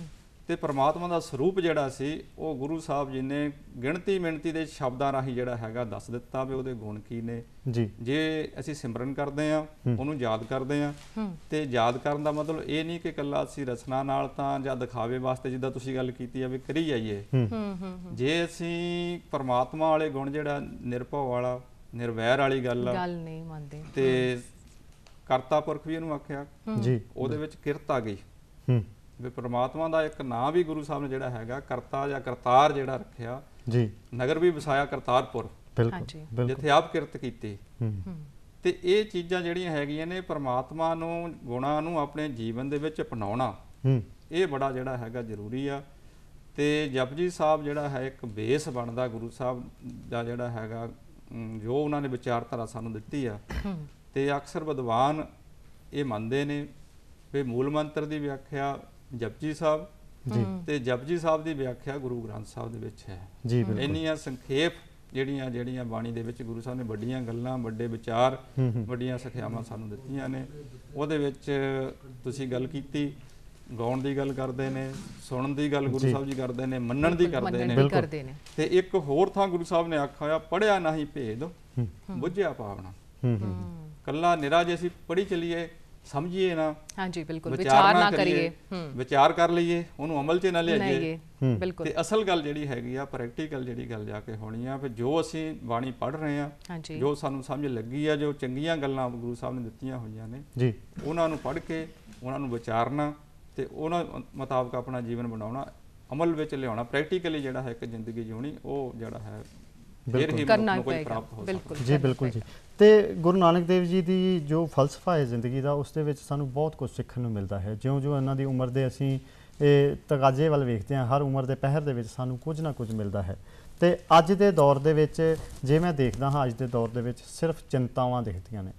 S3: ਤੇ ਪ੍ਰਮਾਤਮਾ ਦਾ ਸਰੂਪ ਜਿਹੜਾ ਸੀ ਉਹ ਗੁਰੂ ਸਾਹਿਬ ਜੀ ਨੇ ਗਿਣਤੀ ਮਿਣਤੀ ਦੇ ਸ਼ਬਦਾਂ ਰਾਹੀਂ ਜਿਹੜਾ ਹੈਗਾ ਦੱਸ ਦਿੱਤਾ ਵੀ ਉਹਦੇ ਗੁਣ ਕੀ ਨੇ।
S2: ਜੀ।
S3: ਜੇ ਅਸੀਂ ਸਿਮਰਨ ਕਰਦੇ ਆ ਉਹਨੂੰ ਯਾਦ ਕਰਦੇ ਆ
S1: ਹੂੰ।
S3: ਤੇ ਯਾਦ ਕਰਨ ਦਾ ਮਤਲਬ ਇਹ ਨਹੀਂ ਕਿ ਇਕੱਲਾ ਅਸੀਂ ਰਚਨਾ ਨਾਲ ਤਾਂ ਜਾਂ ਦਿਖਾਵੇ ਵਾਸਤੇ ਜਿੱਦਾਂ ਤੁਸੀਂ ਗੱਲ ਕੀਤੀ ਆ ਵੀ ਕਰੀ ਜਾਈਏ।
S1: ਹੂੰ ਹੂੰ।
S3: ਜੇ ਅਸੀਂ ਪ੍ਰਮਾਤਮਾ ਵਾਲੇ ਗੁਣ ਜਿਹੜਾ ਨਿਰਭਉ ਵਾਲਾ ਨਿਰਵੈਰ ਵਾਲੀ ਗੱਲ ਆ।
S1: ਗੱਲ ਨਹੀਂ ਮੰਨਦੇ।
S3: ਤੇ ਕਰਤਾ ਪੁਰਖ ਵੀ ਇਹਨੂੰ ਆਖਿਆ।
S2: ਜੀ।
S3: ਉਹਦੇ ਵਿੱਚ ਕਿਰਤ ਆ ਗਈ।
S2: ਹੂੰ।
S3: ਵੀ ਪ੍ਰਮਾਤਮਾ ਦਾ ਇੱਕ ਨਾਮ ਵੀ ਗੁਰੂ ਸਾਹਿਬ ਨੇ ਜਿਹੜਾ ਹੈਗਾ ਕਰਤਾ ਜਾਂ ਕਰਤਾਰ ਜਿਹੜਾ ਰੱਖਿਆ
S2: ਜੀ।
S3: ਨਗਰ ਵੀ ਵਸਾਇਆ ਕਰਤਾਰਪੁਰ।
S2: ਬਿਲਕੁਲ
S3: ਜਿੱਥੇ ਆਪ ਕਿਰਤ ਕੀਤੀ।
S2: ਹੂੰ।
S3: ਤੇ ਇਹ ਚੀਜ਼ਾਂ ਜਿਹੜੀਆਂ ਹੈਗੀਆਂ ਨੇ ਪ੍ਰਮਾਤਮਾ ਨੂੰ ਗੁਣਾਂ ਨੂੰ ਆਪਣੇ ਜੀਵਨ ਦੇ ਵਿੱਚ ਅਪਣਾਉਣਾ
S2: ਹੂੰ।
S3: ਇਹ ਬੜਾ ਜਿਹੜਾ ਹੈਗਾ ਜ਼ਰੂਰੀ ਆ। ਤੇ ਜਪਜੀ ਸਾਹਿਬ ਜਿਹੜਾ ਹੈ ਇੱਕ ਬੇਸ ਬਣਦਾ ਗੁਰੂ ਸਾਹਿਬ ਦਾ ਜਿਹੜਾ ਹੈਗਾ ਜੋ ਉਹਨਾਂ ਨੇ ਵਿਚਾਰਧਾਰਾ ਸਾਨੂੰ ਦਿੱਤੀ ਆ। ਤੇ ਅਕਸਰ ਵਿਦਵਾਨ ਇਹ ਮੰਨਦੇ ਨੇ ਵੀ ਮੂਲ ਮੰਤਰ ਦੀ ਵਿਆਖਿਆ ਜਪਜੀ ਸਾਹਿਬ
S2: ਜੀ।
S3: ਤੇ ਜਪਜੀ ਸਾਹਿਬ ਦੀ ਵਿਆਖਿਆ ਗੁਰੂ ਗ੍ਰੰਥ ਸਾਹਿਬ ਦੇ ਵਿੱਚ ਹੈ।
S2: ਜੀ ਬਿਲਕੁਲ।
S3: ਇੰਨੀਆਂ ਸੰਖੇਪ ਜਿਹੜੀਆਂ ਜਿਹੜੀਆਂ ਬਾਣੀ ਦੇ ਵਿੱਚ ਗੁਰੂ ਸਾਹਿਬ ਨੇ ਵੱਡੀਆਂ ਗੱਲਾਂ ਵੱਡੇ ਵਿਚਾਰ ਵੱਡੀਆਂ ਸਿੱਖਿਆਵਾਂ ਸਾਨੂੰ ਦਿੱਤੀਆਂ ਨੇ। ਉਹਦੇ ਵਿੱਚ ਤੁਸੀਂ ਗੱਲ ਕੀਤੀ ਗਾਉਣ ਦੀ ਗੱਲ ਕਰਦੇ ਨੇ ਸੁਣਨ ਦੀ ਗੱਲ ਗੁਰੂ। ਸਾਹਿਬ ਜੀ ਕਰਦੇ ਨੇ ਮੰਨਣ ਦੀ ਕਰਦੇ ਨੇ। ਤੇ ਇੱਕ ਹੋਰ ਥਾਂ ਗੁਰੂ ਸਾਹਿਬ ਨੇ ਆਖਿਆ ਹੋਇਆ ਪੜਿਆ ਨਹੀਂ ਭੇਦ ਬੁੱਝਿਆ ਪਾਵਣਾ ਕੱਲਾ ਨਿਰਾ ਜੇ ਅਸੀਂ ਪੜ੍ਹੀ ਚੱਲੀਏ ਸਮਝੀਏ ਨਾ
S1: ਹਾਂਜੀ ਬਿਲਕੁਲ
S3: ਵਿਚਾਰ ਨਾ ਕਰੀਏ। ਵਿਚਾਰ ਕਰ ਲਈਏ ਉਹਨੂੰ ਅਮਲ 'ਚ ਨਾ ਲਿਆਈਏ।
S1: ਬਿਲਕੁਲ।
S3: ਤੇ ਅਸਲ ਗੱਲ ਜਿਹੜੀ ਹੈਗੀ ਆ ਪ੍ਰੈਕਟੀਕਲ ਜਿਹੜੀ ਗੱਲ ਜਾ ਕੇ ਹੋਣੀ ਆ ਫਿਰ ਜੋ ਅਸੀਂ ਬਾਣੀ ਪੜ੍ਹ ਰਹੇ ਆ
S1: ਹਾਂਜੀ।
S3: ਜੋ ਸਾਨੂੰ ਸਮਝ ਲੱਗੀ ਆ ਜੋ ਚੰਗੀਆਂ ਗੱਲਾਂ ਗੁਰੂ ਸਾਹਿਬ ਨੇ ਦਿੱਤੀਆਂ ਹੋਈਆਂ ਨੇ
S2: ਜੀ।
S3: ਉਹਨਾਂ ਨੂੰ ਪੜ੍ਹ ਕੇ ਉਹਨਾਂ ਨੂੰ ਵਿਚਾਰਨਾ ਤੇ ਉਹਨਾਂ ਮੁਤਾਬਕ ਆਪਣਾ ਜੀਵਨ ਬਣਾਉਣਾ ਅਮਲ ਵਿੱਚ ਲਿਆਉਣਾ ਪ੍ਰੈਕਟੀਕਲੀ ਜਿਹੜਾ ਹੈ ਇੱਕ ਜ਼ਿੰਦਗੀ ਜਿਉਣੀ ਉਹ ਜਿਹੜਾ ਹੈ
S1: ਕਰਨਾ ਪਏਗਾ। ਬਿਲਕੁਲ
S2: ਜੀ ਬਿਲਕੁਲ ਜੀ। ਤੇ ਗੁਰੂ ਨਾਨਕ ਦੇਵ ਜੀ ਦੀ ਜੋ ਫਲਸਫਾ ਹੈ ਜ਼ਿੰਦਗੀ ਦਾ ਉਸ ਦੇ ਵਿੱਚ ਸਾਨੂੰ ਬਹੁਤ ਕੁਝ ਸਿੱਖਣ ਨੂੰ ਮਿਲਦਾ ਹੈ। ਜਿਉਂ-ਜਿਉਂ ਇਹਨਾਂ ਦੀ ਉਮਰ ਦੇ ਅਸੀਂ ਇਹ ਤਗਾਜੇ ਵੱਲ ਵੇਖਦੇ ਹਾਂ ਹਰ ਉਮਰ ਦੇ ਪਹਿਰ ਦੇ ਵਿੱਚ ਸਾਨੂੰ ਕੁਝ ਨਾ ਕੁਝ ਮਿਲਦਾ ਹੈ। ਤੇ ਅੱਜ ਦੇ ਦੌਰ ਦੇ ਵਿੱਚ ਜੇ ਮੈਂ ਦੇਖਦਾ ਹਾਂ ਅੱਜ ਦੇ ਦੌਰ ਦੇ ਵਿੱਚ ਸਿਰਫ ਚਿੰਤਾਵਾਂ ਦਿਖਦੀਆਂ ਨੇ।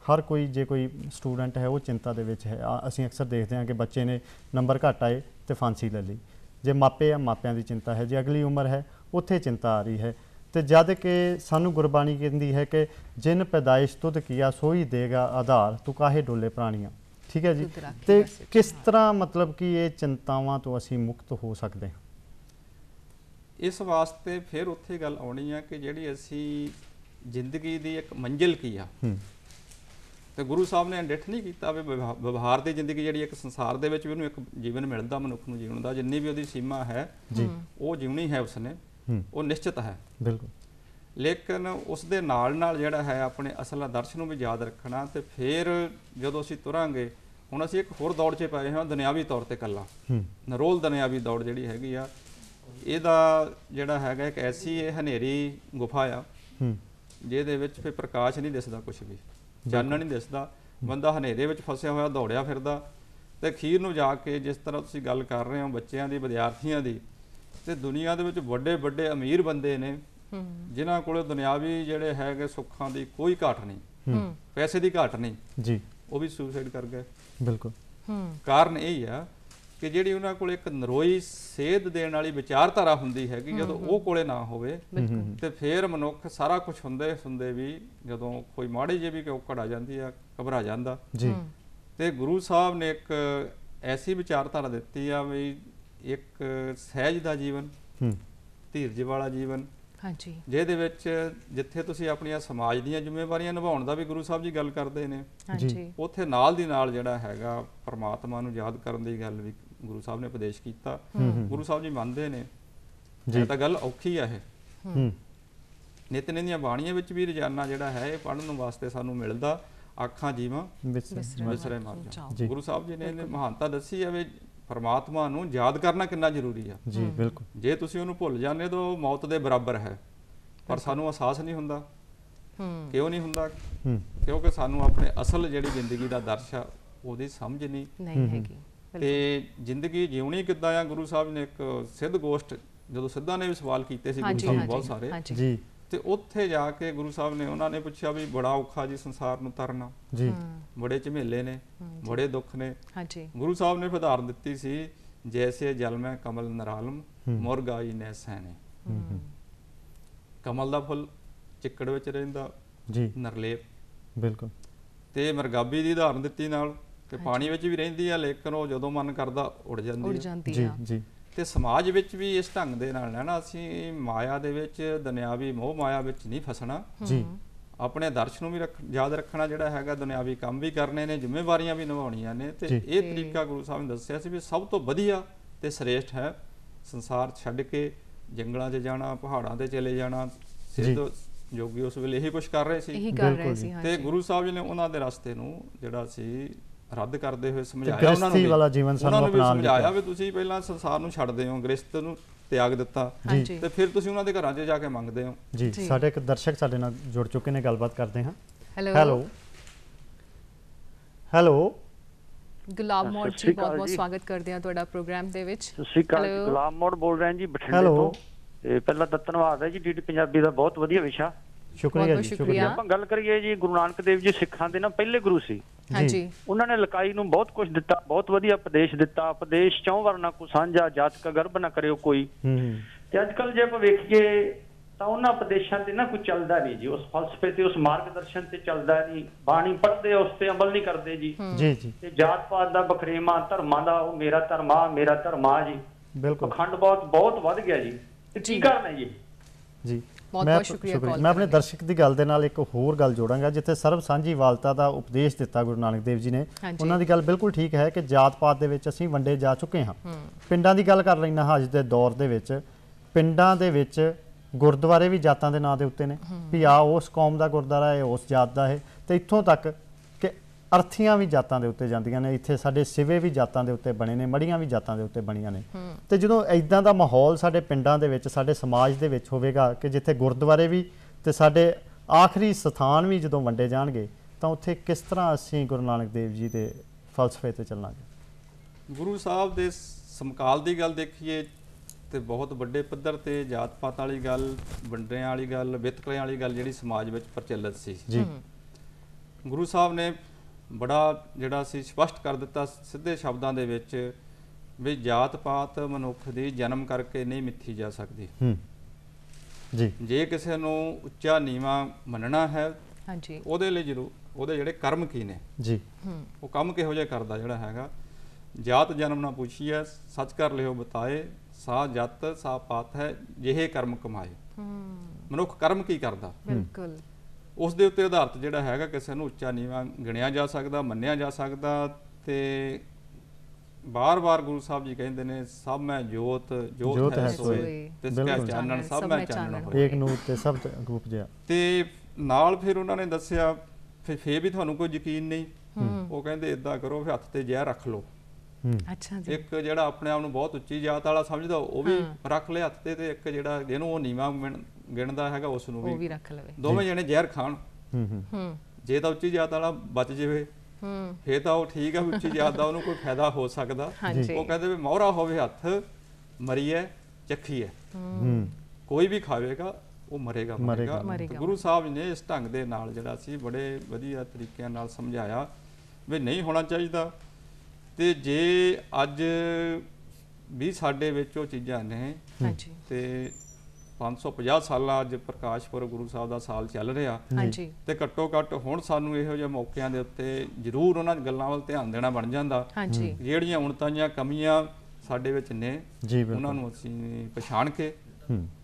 S2: ਹਰ ਕੋਈ ਜੇ ਕੋਈ ਸਟੂਡੈਂਟ ਹੈ ਉਹ ਚਿੰਤਾ ਦੇ ਵਿੱਚ ਹੈ। ਆ- ਅਸੀਂ ਅਕਸਰ ਦੇਖਦੇ ਹਾਂ ਕਿ ਬੱਚੇ ਨੇ ਨੰਬਰ ਘੱਟ ਆਏ ਤੇ ਫਾਂਸੀ ਲੈ ਲਈ। ਜੇ ਮਾਪੇ ਆ ਮਾਪਿਆਂ ਦੀ ਚਿੰਤਾ ਹੈ। ਜੇ ਅਗਲੀ ਉਮਰ ਹੈ ਉੱਥੇ ਚਿੰਤਾ ਆ ਰਹੀ ਹੈ। ਤੇ ਜਦ ਕਿ ਸਾਨੂੰ ਗੁਰਬਾਣੀ ਕਹਿੰਦੀ ਹੈ ਕਿ ਜਿਨ ਪੈਦਾਇਸ਼ ਤੁਧ ਕੀਆ ਸੋਈ ਦੇਗਾ ਆਧਾਰ ਤੂੰ ਕਾਹੇ ਡੋਲੇ ਪ੍ਰਾਣੀਆਂ? ਠੀਕ ਹੈ ਜੀ?
S1: ਰਾਖੀ
S2: ਤੇ
S1: ਬਸ
S2: ਕਿਸ ਤਰ੍ਹਾਂ ਮਤਲਬ ਕਿ ਇਹ ਚਿੰਤਾਵਾਂ ਤੋਂ ਅਸੀਂ ਮੁਕਤ ਹੋ ਸਕਦੇ ਹਾਂ?
S3: ਇਸ ਵਾਸਤੇ ਫਿਰ ਉੱਥੇ ਗੱਲ ਆਉਣੀ ਆ ਕਿ ਜਿਹੜੀ ਅਸੀਂ ਜ਼ਿੰਦਗੀ ਦੀ ਇੱਕ ਮੰਜ਼ਿਲ ਕੀ ਆ
S2: ਹੂੰ।
S3: ਤੇ ਗੁਰੂ ਸਾਹਿਬ ਨੇ ਡਿਠ ਨਹੀਂ ਕੀਤਾ ਵੀ ਵਿਵਹਾ- ਵਿਵਹਾਰ ਦੀ ਜ਼ਿੰਦਗੀ ਜਿਹੜੀ ਇੱਕ ਸੰਸਾਰ ਦੇ ਵਿੱਚ ਵੀ ਉਹਨੂੰ ਇੱਕ ਜੀਵਨ ਮਿਲਦਾ ਮਨੁੱਖ ਨੂੰ ਜੀਉਣ ਦਾ ਜਿੰਨੀ ਵੀ ਉਹਦੀ ਸੀਮਾ ਹੈ
S2: ਜੀ।
S3: ਉਹ ਜਿਉਣੀ ਹੈ ਉਸਨੇ ਉਹ ਨਿਸ਼ਚਿਤ ਹੈ।
S2: ਬਿਲਕੁਲ।
S3: ਲੇਕਿਨ ਉਸ ਦੇ ਨਾਲ ਨਾਲ ਜਿਹੜਾ ਹੈ ਆਪਣੇ ਅਸਲ ਆਦਰਸ਼ ਨੂੰ ਵੀ ਯਾਦ ਰੱਖਣਾ ਤੇ ਫਿਰ ਜਦੋਂ ਅਸੀਂ ਤੁਰਾਂਗੇ ਹੁਣ ਅਸੀਂ ਇੱਕ ਹੋਰ ਦੌੜ 'ਚ ਪਏ ਹਾਂ ਦੁਨਿਆਵੀ ਤੌਰ ਤੇ ਕੱਲਾ ਨਰੋਲ ਦੁਨਿਆਵੀ ਦੌੜ ਜਿਹੜੀ ਹੈਗੀ ਆ ਇਹਦਾ ਜਿਹੜਾ ਹੈਗਾ ਇੱਕ ਐਸੀ ਇਹ ਹਨੇਰੀ ਗੁਫਾ ਆ। ਜਿਹਦੇ ਵਿੱਚ ਫਿਰ ਪ੍ਰਕਾਸ਼ ਨਹੀਂ ਦਿਸਦਾ ਕੁਝ ਵੀ। ਚਾਨਣ ਨਹੀਂ ਦਿਸਦਾ। ਬੰਦਾ ਹਨੇਰੇ ਵਿੱਚ ਫਸਿਆ ਹੋਇਆ ਦੌੜਿਆ ਫਿਰਦਾ ਤੇ ਅਖੀਰ ਨੂੰ ਜਾ ਕੇ ਜਿਸ ਤਰ੍ਹਾਂ ਤੁਸੀਂ ਗੱਲ ਕਰ ਰਹੇ ਹੋ ਬੱਚਿਆਂ ਦੀ ਵਿਦਿਆਰਥੀਆਂ ਦੀ ਤੇ ਦੁਨੀਆ ਦੇ ਵਿੱਚ ਵੱਡੇ ਵੱਡੇ ਅਮੀਰ ਬੰਦੇ ਨੇ ਜਿਨ੍ਹਾਂ ਕੋਲੇ ਦੁਨਿਆਵੀ ਜਿਹੜੇ ਹੈਗੇ ਸੁੱਖਾਂ ਦੀ ਕੋਈ ਘਾਟ ਨਹੀਂ ਪੈਸੇ ਦੀ ਘਾਟ ਨਹੀਂ
S2: ਜੀ।
S3: ਉਹ ਵੀ ਸੁਸਾਈਡ ਕਰ ਗਏ।
S2: ਬਿਲਕੁਲ।
S3: ਕਾਰਨ ਇਹ ਹੀ ਆ ਕਿ ਜਿਹੜੀ ਉਹਨਾਂ ਕੋਲ ਇੱਕ ਨਰੋਈ ਸੇਧ ਦੇਣ ਵਾਲੀ ਵਿਚਾਰਧਾਰਾ ਹੁੰਦੀ ਹੈਗੀ ਜਦੋਂ ਉਹ ਕੋਲੇ ਨਾ ਹੋਵੇ
S1: ਬਿਲਕੁਲ।
S3: ਤੇ ਫਿਰ ਮਨੁੱਖ ਸਾਰਾ ਕੁਝ ਹੁੰਦੇ ਹੁੰਦੇ ਵੀ ਜਦੋਂ ਕੋਈ ਮਾੜੀ ਜਿਹੀ ਵੀ ਔਕੜ ਆ ਜਾਂਦੀ ਆ ਘਬਰਾ ਜਾਂਦਾ।
S2: ਜੀ।
S3: ਤੇ ਗੁਰੂ ਸਾਹਿਬ ਨੇ ਇੱਕ ਐਸੀ ਵਿਚਾਰਧਾਰਾ ਦਿੱਤੀ ਆ ਵੀ ਇੱਕ ਸਹਿਜ ਦਾ ਜੀਵਨ
S2: ਹੂੰ
S3: ਧੀਰਜ ਵਾਲਾ ਜੀਵਨ।
S1: ਹਾਂਜੀ।
S3: ਜਿਹਦੇ ਵਿੱਚ ਜਿੱਥੇ ਤੁਸੀਂ ਆਪਣੀਆਂ ਸਮਾਜ ਦੀਆਂ ਜ਼ਿੰਮੇਵਾਰੀਆਂ ਨਿਭਾਉਣ ਦਾ ਵੀ ਗੁਰੂ ਸਾਹਿਬ ਜੀ ਗੱਲ ਕਰਦੇ ਨੇ
S1: ਹਾਂਜੀ।
S3: ਉੱਥੇ ਨਾਲ ਦੀ ਨਾਲ ਜਿਹੜਾ ਹੈਗਾ ਪਰਮਾਤਮਾ ਨੂੰ ਯਾਦ ਕਰਨ ਦੀ ਗੱਲ ਵੀ ਗੁਰੂ ਸਾਹਿਬ ਨੇ ਉਪਦੇਸ਼ ਕੀਤਾ। ਗੁਰੂ ਸਾਹਿਬ ਜੀ ਮੰਨਦੇ ਨੇ।
S2: ਜੀ।
S3: ਇਹ ਤਾਂ ਗੱਲ ਔਖੀ ਆ ਇਹ।
S2: ਹੂੰ।
S3: ਨਿਤਨੇ ਦੀਆਂ ਬਾਣੀਆਂ ਵਿੱਚ ਵੀ ਰੋਜ਼ਾਨਾ ਜਿਹੜਾ ਹੈ ਇਹ ਪੜਨ ਵਾਸਤੇ ਸਾਨੂੰ ਮਿਲਦਾ। ਆਖਾਂ ਜੀਵਾਂ
S2: ਵਿਸਰ
S1: ਮਰ।
S3: ਗੁਰੂ ਸਾਹਿਬ ਜੀ ਨੇ ਇਹਨੇ ਮਹਾਨਤਾ ਦੱਸੀ ਹੈ ਵੀ ਪਰਮਾਤਮਾ ਨੂੰ ਯਾਦ ਕਰਨਾ ਕਿੰਨਾ ਜ਼ਰੂਰੀ ਆ।
S2: ਜੀ ਬਿਲਕੁਲ।
S3: ਜੇ ਤੁਸੀਂ ਉਹਨੂੰ ਭੁੱਲ ਜਾਂਦੇ ਤਾਂ ਉਹ ਮੌਤ ਦੇ ਬਰਾਬਰ ਹੈ। ਪਰ ਸਾਨੂੰ ਅਹਿਸਾਸ ਨਹੀਂ ਹੁੰਦਾ।
S1: ਹੂੰ।
S3: ਕਿਉਂ ਨਹੀਂ ਹੁੰਦਾ?
S2: ਹੂੰ।
S3: ਕਿਉਂਕਿ ਸਾਨੂੰ ਆਪਣੇ ਅਸਲ ਜਿਹੜੀ ਜ਼ਿੰਦਗੀ ਦਾ ਦਰਸ਼ ਆ ਉਹਦੀ ਸਮਝ ਨਹੀਂ।
S1: ਨਹੀਂ ਹੈਗੀ।
S3: ਤੇ ਜ਼ਿੰਦਗੀ ਜਿਉਣੀ ਕਿੱਦਾਂ ਆ? ਗੁਰੂ ਸਾਹਿਬ ਨੇ ਇੱਕ ਸਿੱਧ ਗੋਸ਼ਟ ਜਦੋਂ ਸਿੱਧਾਂ ਨੇ ਵੀ ਸਵਾਲ ਕੀਤੇ ਸੀ ਗੁਰੂ ਸਾਹਿਬ ਬਹੁਤ ਸਾਰੇ।
S2: ਜੀ।
S3: ਤੇ ਉੱਥੇ ਜਾ ਕੇ ਗੁਰੂ ਸਾਹਿਬ ਨੇ ਉਹਨਾਂ ਨੇ ਪੁੱਛਿਆ ਵੀ ਬੜਾ ਔਖਾ ਜੀ ਸੰਸਾਰ ਨੂੰ ਤਰਨਾ।
S2: ਜੀ।
S3: ਬੜੇ ਝਮੇਲੇ ਨੇ ਬੜੇ ਦੁੱਖ ਨੇ।
S1: ਹਾਂਜੀ।
S3: ਗੁਰੂ ਸਾਹਿਬ ਨੇ ਉਦਾਹਰਨ ਦਿੱਤੀ ਸੀ ਜੈਸੇ ਜਲ ਮੈਂ ਕਮਲ ਨਰਾਲਮ
S2: ਹੂੰ।
S3: ਮੁਰਗਾਈ ਨੇ ਸੈਨੇ ਕਮਲ ਦਾ ਫੁੱਲ ਚਿੱਕੜ ਵਿੱਚ ਰਹਿੰਦਾ
S2: ਜੀ।
S3: ਨਰਲੇਪ।
S2: ਬਿਲਕੁਲ।
S3: ਤੇ ਮਰਗਾਬੀ ਦੀ ਉਦਾਹਰਨ ਦਿੱਤੀ ਨਾਲ ਕਿ ਪਾਣੀ ਵਿੱਚ ਵੀ ਰਹਿੰਦੀ ਆ ਲੇਕਿਨ ਉਹ ਜਦੋਂ ਮਨ ਕਰਦਾ ਉੱਡ
S1: ਉੜ
S3: ਜਾਂਦੀ ਆ।
S1: ਜਾਂਦੀ
S2: ਜੀ
S1: ਆ।
S2: ਜੀ।
S3: ਤੇ ਸਮਾਜ ਵਿੱਚ ਵੀ ਇਸ ਢੰਗ ਦੇ ਨਾਲ ਹੈ ਨਾ ਅਸੀਂ ਮਾਇਆ ਦੇ ਵਿੱਚ ਦੁਨਿਆਵੀ ਮੋਹ ਮਾਇਆ ਵਿੱਚ ਨਹੀਂ ਫਸਣਾ।
S2: ਜੀ।
S3: ਆਪਣੇ ਦਰਸ਼ ਨੂੰ ਵੀ ਰੱਖ ਯਾਦ ਰੱਖਣਾ ਜਿਹੜਾ ਹੈਗਾ ਦੁਨਿਆਵੀ ਕੰਮ ਵੀ ਕਰਨੇ ਨੇ ਜ਼ਿੰਮੇਵਾਰੀਆਂ ਵੀ ਨਿਭਾਉਣੀਆਂ ਨੇ। ਤੇ। ਇਹ ਤਰੀਕਾ ਗੁਰੂ ਸਾਹਿਬ ਨੇ ਦੱਸਿਆ ਸੀ ਵੀ ਸਭ ਤੋਂ ਵਧੀਆ ਤੇ ਸ੍ਰੇਸ਼ਟ ਹੈ ਸੰਸਾਰ ਛੱਡ ਕੇ ਜੰਗਲਾਂ 'ਚ ਜਾਣਾ ਪਹਾੜਾਂ ਤੇ ਚਲੇ ਜਾਣਾ। ਸਿੱਧ ਜੋਗੀ ਉਸ ਵੇਲੇ ਇਹੀ ਕੁਝ ਕਰ ਰਹੇ ਸੀ।
S1: ਇਹੀ ਕਰ ਰਹੇ ਸੀ
S3: ਤੇ ਗੁਰੂ ਸਾਹਿਬ ਜੀ ਨੇ ਉਹਨਾਂ ਦੇ ਰਸਤੇ ਨੂੰ ਜਿਹੜਾ ਸੀ ਰੱਦ ਕਰਦੇ ਹੋਏ ਸਮਝਾਇਆ ਉਹਨਾਂ ਨੂੰ ਵੀ।
S2: ਵਾਲਾ ਜੀਵਨ ਸਾਨੂੰ
S3: ਉਹਨਾਂ ਨੂੰ ਵੀ
S2: ਅਪਣਾਉਣ ਲਈ
S3: ਸਮਝਾਇਆ। ਵੀ ਤੁਸੀਂ ਪਹਿਲਾਂ ਸੰਸਾਰ ਨੂੰ ਛੱਡਦੇ ਹੋ ਗ੍ਰਸਤ ਨੂੰ ਤਿਆਗ ਦਿੱਤਾ। ਤੇ ਫਿਰ ਤੁਸੀਂ ਉਹਨਾਂ ਦੇ ਘਰਾਂ 'ਚ ਜਾ ਕੇ ਮੰਗਦੇ ਹੋ।
S2: ਜੀ। ਸਾਡੇ ਇੱਕ ਦਰਸ਼ਕ ਸਾਡੇ ਨਾਲ ਜੁੜ ਚੁੱਕੇ ਨੇ ਗੱਲਬਾਤ ਕਰਦੇ ਹਾਂ।
S1: ਹੈਲੋ।
S2: ਹੈਲੋ। ਹੈਲੋ।
S1: ਗੁਲਾਬ ਮੋੜ ਜੀ ਬਹੁਤ ਬਹੁਤ। ਸਵਾਗਤ ਕਰਦੇ ਹਾਂ ਤੁਹਾਡਾ ਪ੍ਰੋਗਰਾਮ ਦੇ ਵਿੱਚ।
S4: ਸਤਿ ਸ਼੍ਰੀ ਅਕਾਲ. ਗੁਲਾਮ ਮੋੜ ਬੋਲ ਰਹੇ ਹਾਂ ਜੀ ਬਠਿੰਡੇ. ਤੋਂ। ਤੇ ਪਹਿਲਾਂ ਤਾਂ ਧੰਨਵਾਦ ਹੈ ਜੀ ਡੀਡੀ ਪੰਜਾਬੀ ਦਾ ਬਹੁਤ ਵਧੀਆ ਵਿਸ਼ਾ।
S2: ਸ਼ੁਕਰੀਆ ਜੀ
S1: ਸ਼ੁਕਰੀਆ।
S4: ਆਪਾਂ ਗੱਲ ਕਰੀਏ ਜੀ ਗੁਰੂ ਨਾਨਕ ਦੇਵ ਜੀ ਸਿੱਖਾਂ ਦੇ ਨਾ ਪਹਿਲੇ ਗੁਰੂ ਸੀ।
S1: ਹਾਂਜੀ।
S4: ਉਹਨਾਂ ਨੇ ਲਕਾਈ ਨੂੰ ਬਹੁਤ ਕੁਝ ਦਿੱਤਾ ਬਹੁਤ ਵਧੀਆ ਉਪਦੇਸ਼ ਦਿੱਤਾ। ਉਪਦੇਸ਼ ਚੌਂ ਵਰਨਾ ਕੋ ਸਾਂਝਾ ਜਾਤ ਕਾ ਗਰਭ ਨਾ ਕਰਿਓ ਕੋਈ। ਤੇ ਅੱਜ ਕੱਲ ਜੇ ਆਪਾਂ ਵੇਖੀਏ ਤਾਂ ਉਹਨਾਂ ਉਪਦੇਸ਼ਾਂ ਤੇ ਨਾ ਕੋਈ ਚੱਲਦਾ ਨਹੀਂ ਜੀ। ਉਸ ਫਲਸਫੇ ਤੇ ਉਸ ਮਾਰਗਦਰਸ਼ਨ ਤੇ ਚੱਲਦਾ ਨਹੀਂ। ਬਾਣੀ ਪੜ੍ਹਦੇ ਉਸ ਤੇ ਅਮਲ ਨਹੀਂ ਕਰਦੇ ਜੀ।
S2: ਜੀ ਜੀ।
S4: ਤੇ ਜਾਤ ਪਾਤ ਦਾ ਬਖਰੇਵਾ ਧਰਮਾਂ ਦਾ ਉਹ ਮੇਰਾ ਧਰਮ ਆ ਮੇਰਾ ਧਰਮ ਆ ਜੀ।
S2: ਬਿਲਕੁਲ।
S4: ਪਖੰਡ ਬਹੁਤ ਬਹੁਤ ਵੱਧ ਗਿਆ ਜੀ। ਤੇ
S1: ਜੀ।
S4: ਕੀ ਕਾਰਨ ਜੀ?
S2: ਜੀ।
S1: ਬਹੁਤ
S2: ਮੈਂ
S1: ਬਹੁਤ ਸ਼ੁਕਰੀਆ
S2: ਮੈਂ ਆਪਣੇ। ਦਰਸ਼ਕ ਦੀ ਗੱਲ ਦੇ ਨਾਲ ਇੱਕ ਹੋਰ ਗੱਲ ਜੋੜਾਂਗਾ ਜਿੱਥੇ ਸਰਬ ਸਾਂਝੀ ਵਾਲਤਾ ਦਾ ਉਪਦੇਸ਼ ਦਿੱਤਾ ਗੁਰੂ ਨਾਨਕ ਦੇਵ ਜੀ ਨੇ। ਉਹਨਾਂ ਦੀ ਗੱਲ ਬਿਲਕੁਲ ਠੀਕ ਹੈ ਕਿ ਜਾਤ ਪਾਤ ਦੇ ਵਿੱਚ ਅਸੀਂ ਵੰਡੇ ਜਾ ਚੁੱਕੇ ਹਾਂ। ਪਿੰਡਾਂ ਦੀ ਗੱਲ ਕਰ ਲੈਣਾ ਹਾਂ ਅੱਜ ਦੇ ਦੌਰ ਦੇ ਵਿੱਚ। ਪਿੰਡਾਂ ਦੇ ਵਿੱਚ ਗੁਰਦੁਆਰੇ ਵੀ ਜਾਤਾਂ ਦੇ ਨਾਂ ਦੇ ਉੱਤੇ ਨੇ। ਵੀ ਆ ਉਸ ਕੌਮ ਦਾ ਗੁਰਦੁਆਰਾ ਹੈ ਉਸ ਜਾਤ ਦਾ ਹੈ। ਤੇ ਇੱਥੋਂ ਤੱਕ ਅਰਥੀਆਂ ਵੀ ਜਾਤਾਂ ਦੇ ਉੱਤੇ ਜਾਂਦੀਆਂ ਨੇ ਇੱਥੇ ਸਾਡੇ ਸਿਵੇ ਵੀ ਜਾਤਾਂ ਦੇ ਉੱਤੇ ਬਣੇ ਨੇ ਮੜੀਆਂ ਵੀ ਜਾਤਾਂ ਦੇ ਉੱਤੇ ਬਣੀਆਂ ਨੇ। ਤੇ ਜਦੋਂ ਇਦਾਂ ਦਾ ਮਾਹੌਲ ਸਾਡੇ ਪਿੰਡਾਂ ਦੇ ਵਿੱਚ ਸਾਡੇ ਸਮਾਜ ਦੇ ਵਿੱਚ ਹੋਵੇਗਾ ਕਿ ਜਿੱਥੇ ਗੁਰਦੁਆਰੇ ਵੀ ਤੇ ਸਾਡੇ ਆਖਰੀ ਸਥਾਨ ਵੀ ਜਦੋਂ ਵੰਡੇ ਜਾਣਗੇ ਤਾਂ ਉੱਥੇ ਕਿਸ ਤਰ੍ਹਾਂ ਅਸੀਂ ਗੁਰੂ ਨਾਨਕ ਦੇਵ ਜੀ ਦੇ ਫਲਸਫੇ ਤੇ ਚੱਲਾਂਗੇ?
S3: ਗੁਰੂ ਸਾਹਿਬ ਦੇ ਸਮਕਾਲ ਦੀ ਗੱਲ ਦੇਖੀਏ ਤੇ ਬਹੁਤ ਵੱਡੇ ਪੱਧਰ ਤੇ ਜਾਤ ਪਾਤ ਵਾਲੀ ਗੱਲ ਵੰਡਿਆਂ ਵਾਲੀ ਗੱਲ ਵਿਤਕਰਿਆਂ ਵਾਲੀ ਗੱਲ ਜਿਹੜੀ ਸਮਾਜ ਵਿੱਚ ਪ੍ਰਚਲਿਤ ਸੀ।
S2: ਜੀ।
S3: ਗੁਰੂ ਸਾਹਿਬ ਨੇ ਬੜਾ ਜਿਹੜਾ ਸੀ ਸਪਸ਼ਟ ਕਰ ਦਿੱਤਾ ਸਿੱਧੇ ਸ਼ਬਦਾਂ ਦੇ ਵਿੱਚ ਵੀ ਜਾਤ ਪਾਤ ਮਨੁੱਖ ਦੀ ਜਨਮ ਕਰਕੇ ਨਹੀਂ ਮਿੱਥੀ ਜਾ ਸਕਦੀ।
S2: ਹੂੰ। ਜੀ।
S3: ਜੇ ਕਿਸੇ ਨੂੰ ਉੱਚਾ ਨੀਵਾ ਮੰਨਣਾ ਹੈ
S1: ਹਾਂਜੀ।
S3: ਉਹਦੇ ਲਈ ਜ਼ਰੂਰ ਉਹਦੇ ਜਿਹੜੇ ਕਰਮ ਕੀ ਨੇ?
S2: ਜੀ।
S1: ਹੂੰ।
S3: ਉਹ ਕੰਮ ਕਿਹੋ ਜਿਹਾ ਕਰਦਾ ਜਿਹੜਾ ਹੈਗਾ? ਜਾਤ ਜਨਮ ਨਾ ਪੁੱਛੀਐ ਸੱਚ ਕਰ ਲਿਓ ਬਤਾਏ ਸਾ ਜਤ ਸਾ ਪਾਤ ਹੈ ਜਿਹੇ ਕਰਮ ਕਮਾਏ।
S1: ਹੂੰ।
S3: ਮਨੁੱਖ ਕਰਮ ਕੀ ਕਰਦਾ?
S1: ਬਿਲਕੁਲ।
S3: ਉਸ ਦੇ ਉੱਤੇ ਆਧਾਰਿਤ ਜਿਹੜਾ ਹੈਗਾ ਕਿਸੇ ਨੂੰ ਉੱਚਾ ਨੀਵਾਂ ਗਿਣਿਆ ਜਾ ਸਕਦਾ ਮੰਨਿਆ ਜਾ ਸਕਦਾ ਤੇ ਬਾਰ-ਬਾਰ ਗੁਰੂ ਸਾਹਿਬ ਜੀ ਕਹਿੰਦੇ ਨੇ ਸਭ ਮੈਂ ਜੋਤ
S2: ਜੋਤ ਹੈ ਸੋਏ,
S3: ਤਿਸ ਕਾ। ਚਾਨਣ ਸਭ ਮੈਂ ਚਾਨਣ ਹੋਏ।
S2: ਏਕ ਨੂਰ ਤੇ ਸਭ ਰੂਪ ਜਿਆ।
S3: ਤੇ ਨਾਲ ਫਿਰ ਉਹਨਾਂ ਨੇ ਦੱਸਿਆ ਫਿਰ ਫੇਰ ਵੀ ਤੁਹਾਨੂੰ ਕੋਈ ਯਕੀਨ ਨਹੀਂ। ਉਹ ਕਹਿੰਦੇ ਇਦਾਂ ਕਰੋ ਫਿਰ ਹੱਥ ਤੇ ਜ਼ਹਿਰ ਰੱਖ ਲਓ।
S1: ਅੱਛਾ ਜੀ।
S3: ਇੱਕ ਜਿਹੜਾ ਆਪਣੇ ਆਪ ਨੂੰ ਬਹੁਤ ਉੱਚੀ ਜਾਤ ਵਾਲਾ ਸਮਝਦਾ ਉਹ ਵੀ ਰੱਖ ਲਿਆ ਹੱਥ ਤੇ ਤੇ ਇੱਕ ਜਿਹੜਾ ਜਿਹਨੂੰ ਉਹ ਨੀਵਾ ਗਿਣਦਾ ਹੈਗਾ ਉਸ ਨੂੰ
S1: ਉਹ
S3: ਵੀ
S1: ਵੀ ਰੱਖ ਲਵੇ।
S3: ਦੋਵੇਂ ਜਣੇ ਜ਼ਹਿਰ ਖਾਣ।
S2: ਹੂੰ ਹੂੰ।
S1: ਹੂੰ।
S3: ਜੇ ਤਾਂ ਉੱਚੀ ਜਾਤ ਵਾਲਾ ਬਚ ਜਾਵੇ
S1: ਹੂੰ।
S3: ਫੇਰ ਤਾਂ ਉਹ ਠੀਕ ਆ ਵੀ ਉੱਚੀ ਜਾਤ ਦਾ ਉਹਨੂੰ ਕੋਈ ਫਾਇਦਾ ਹੋ ਸਕਦਾ।
S1: ਹਾਂਜੀ।
S3: ਉਹ ਕਹਿੰਦੇ ਵੀ ਮੋਹਰਾ ਹੋਵੇ ਹੱਥ ਮਰੀਏ ਚੱਖੀਏ।
S2: ਹੂੰ।
S3: ਕੋਈ ਵੀ ਖਾਵੇਗਾ ਉਹ ਮਰੇਗਾ
S2: ਮਰੇਗਾ।
S3: ਮਰੇਗਾ।
S1: ਮਰੇਗਾ।
S3: ਤੇ ਗੁਰੂ ਸਾਹਿਬ ਨੇ ਇਸ ਢੰਗ ਦੇ ਨਾਲ ਜਿਹੜਾ ਸੀ ਬੜੇ ਵਧੀਆ ਤਰੀਕਿਆਂ ਨਾਲ ਸਮਝਾਇਆ ਵੀ ਨਹੀਂ ਹੋਣਾ ਚਾਹੀਦਾ। ਤੇ ਜੇ ਅੱਜ ਵੀ ਸਾਡੇ ਵਿੱਚ ਉਹ ਚੀਜ਼ਾਂ ਨੇ
S1: ਹਾਂਜੀ।
S3: ਤੇ 550 ਸਾਲਾਂ ਅੱਜ ਪ੍ਰਕਾਸ਼ ਪੁਰਬ ਗੁਰੂ ਸਾਹਿਬ ਦਾ ਸਾਲ ਚੱਲ ਰਿਹਾ।
S1: ਹਾਂਜੀ।
S3: ਤੇ ਘੱਟੋ ਘੱਟ ਹੁਣ ਸਾਨੂੰ ਇਹੋ ਜਿਹੇ ਮੌਕਿਆਂ ਦੇ ਉੱਤੇ ਜ਼ਰੂਰ ਉਹਨਾਂ ਗੱਲਾਂ ਵੱਲ ਧਿਆਨ ਦੇਣਾ ਬਣ ਜਾਂਦਾ।
S1: ਹਾਂਜੀ।
S3: ਜਿਹੜੀਆਂ ਉਣਤਾਂ ਕਮੀਆਂ ਸਾਡੇ ਵਿੱਚ ਨੇ ਉਹਨਾਂ ਨੂੰ ਅਸੀਂ ਪਛਾਣ ਕੇ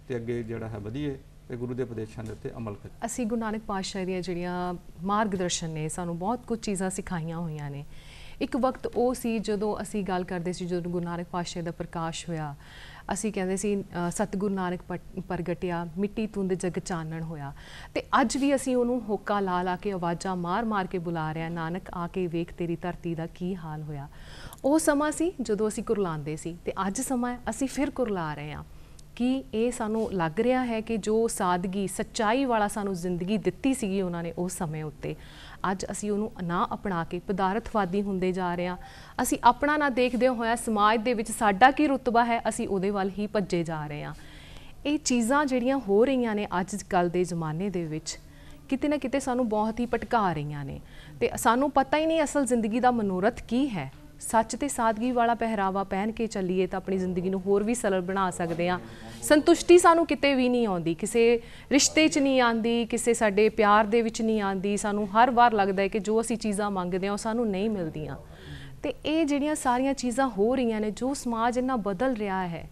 S3: ਤੇ ਅੱਗੇ ਜਿਹੜਾ ਹੈ ਵਧੀਏ ਤੇ ਗੁਰੂ ਦੇ ਉਪਦੇਸ਼ਾਂ ਦੇ ਉੱਤੇ ਅਮਲ ਕਰੀਏ।
S1: ਅਸੀਂ ਗੁਰੂ ਨਾਨਕ ਪਾਤਸ਼ਾਹ ਦੀਆਂ ਜਿਹੜੀਆਂ ਮਾਰਗਦਰਸ਼ਨ ਨੇ ਸਾਨੂੰ ਬਹੁਤ ਕੁਝ ਚੀਜ਼ਾਂ ਸਿਖਾਈਆਂ ਹੋਈਆਂ ਨੇ। ਇੱਕ ਵਕਤ ਉਹ ਸੀ ਜਦੋਂ ਅਸੀਂ ਗੱਲ ਕਰਦੇ ਸੀ ਜਦੋਂ ਗੁਰੂ ਨਾਨਕ ਪਾਤਸ਼ਾਹ ਦਾ ਪ੍ਰਕਾਸ਼ ਹੋਇਆ। ਅਸੀਂ ਕਹਿੰਦੇ ਸੀ ਅ, ਸਤਿਗੁਰੂ ਨਾਨਕ ਪਟ- ਪ੍ਰਗਟਿਆ ਮਿੱਟੀ ਤੁੰਦ ਜਗ ਚਾਨਣ ਹੋਇਆ। ਤੇ ਅੱਜ ਵੀ ਅਸੀਂ ਉਹਨੂੰ ਹੋਕਾ ਲਾ ਲਾ ਕੇ ਆਵਾਜ਼ਾਂ ਮਾਰ ਮਾਰ ਕੇ ਬੁਲਾ ਰਹੇ ਹਾਂ। ਨਾਨਕ ਆ ਕੇ ਵੇਖ ਤੇਰੀ ਧਰਤੀ ਦਾ ਕੀ ਹਾਲ ਹੋਇਆ। ਉਹ ਸਮਾਂ ਸੀ ਜਦੋਂ ਅਸੀਂ ਕੁਰਲਾਉਂਦੇ ਸੀ ਤੇ ਅੱਜ ਸਮਾਂ ਅਸੀਂ ਫਿਰ ਕੁਰਲਾ ਰਹੇ ਹਾਂ ਕਿ ਇਹ ਸਾਨੂੰ ਲੱਗ ਰਿਹਾ ਹੈ ਕਿ ਜੋ ਸਾਦਗੀ ਸੱਚਾਈ ਵਾਲਾ ਸਾਨੂੰ ਜ਼ਿੰਦਗੀ ਦਿੱਤੀ ਸੀਗੀ ਉਹਨਾਂ ਨੇ ਉਸ ਸਮੇਂ ਉੱਤੇ। ਅੱਜ ਅਸੀਂ ਉਹਨੂੰ ਨਾ ਅਪਣਾ ਕੇ ਪਦਾਰਥਵਾਦੀ ਹੁੰਦੇ ਜਾ ਰਹੇ ਹਾਂ। ਅਸੀਂ ਆਪਣਾ ਨਾ ਦੇਖਦੇ ਹੋਇਆ ਸਮਾਜ ਦੇ ਵਿੱਚ ਸਾਡਾ ਕੀ ਰੁਤਬਾ ਹੈ, ਅਸੀਂ ਉਹਦੇ ਵੱਲ ਹੀ ਭੱਜੇ ਜਾ ਰਹੇ ਹਾਂ। ਇਹ ਚੀਜ਼ਾਂ ਜਿਹੜੀਆਂ ਹੋ ਰਹੀਆਂ ਨੇ ਅੱਜ ਕੱਲ ਦੇ ਜ਼ਮਾਨੇ ਦੇ ਵਿੱਚ, ਕਿਤੇ ਨਾ ਕਿਤੇ ਸਾਨੂੰ ਬਹੁਤ ਹੀ ਭਟਕਾ ਰਹੀਆਂ ਨੇ। ਤੇ ਸਾਨੂੰ ਪਤਾ ਹੀ ਨਹੀਂ ਅਸਲ ਜ਼ਿੰਦਗੀ ਦਾ ਮਨੋਰਥ ਕੀ ਹੈ। ਸੱਚ ਤੇ ਸਾਦਗੀ ਵਾਲਾ ਪਹਿਰਾਵਾ ਪਹਿਨ ਕੇ ਚੱਲੀਏ ਤਾਂ ਆਪਣੀ ਜ਼ਿੰਦਗੀ ਨੂੰ ਹੋਰ ਵੀ ਸਰਲ ਬਣਾ ਸਕਦੇ ਹਾਂ। ਸੰਤੁਸ਼ਟੀ ਸਾਨੂੰ ਕਿਤੇ ਵੀ ਨਹੀਂ ਆਉਂਦੀ। ਕਿਸੇ ਰਿਸ਼ਤੇ 'ਚ ਨਹੀਂ ਆਉਂਦੀ, ਕਿਸੇ ਸਾਡੇ ਪਿਆਰ ਦੇ ਵਿੱਚ ਨਹੀਂ ਆਉਂਦੀ। ਸਾਨੂੰ ਹਰ ਵਾਰ ਲੱਗਦਾ ਹੈ ਕਿ ਜੋ ਅਸੀਂ ਚੀਜ਼ਾਂ ਮੰਗਦੇ ਹਾਂ, ਉਹ ਸਾਨੂੰ ਨਹੀਂ ਮਿਲਦੀਆਂ। ਤੇ ਇਹ ਜਿਹੜੀਆਂ ਸਾਰੀਆਂ ਚੀਜ਼ਾਂ ਹੋ ਰਹੀਆਂ ਨੇ, ਜੋ ਸਮਾਜ ਇੰਨਾ ਬਦਲ ਰਿਹਾ ਹੈ,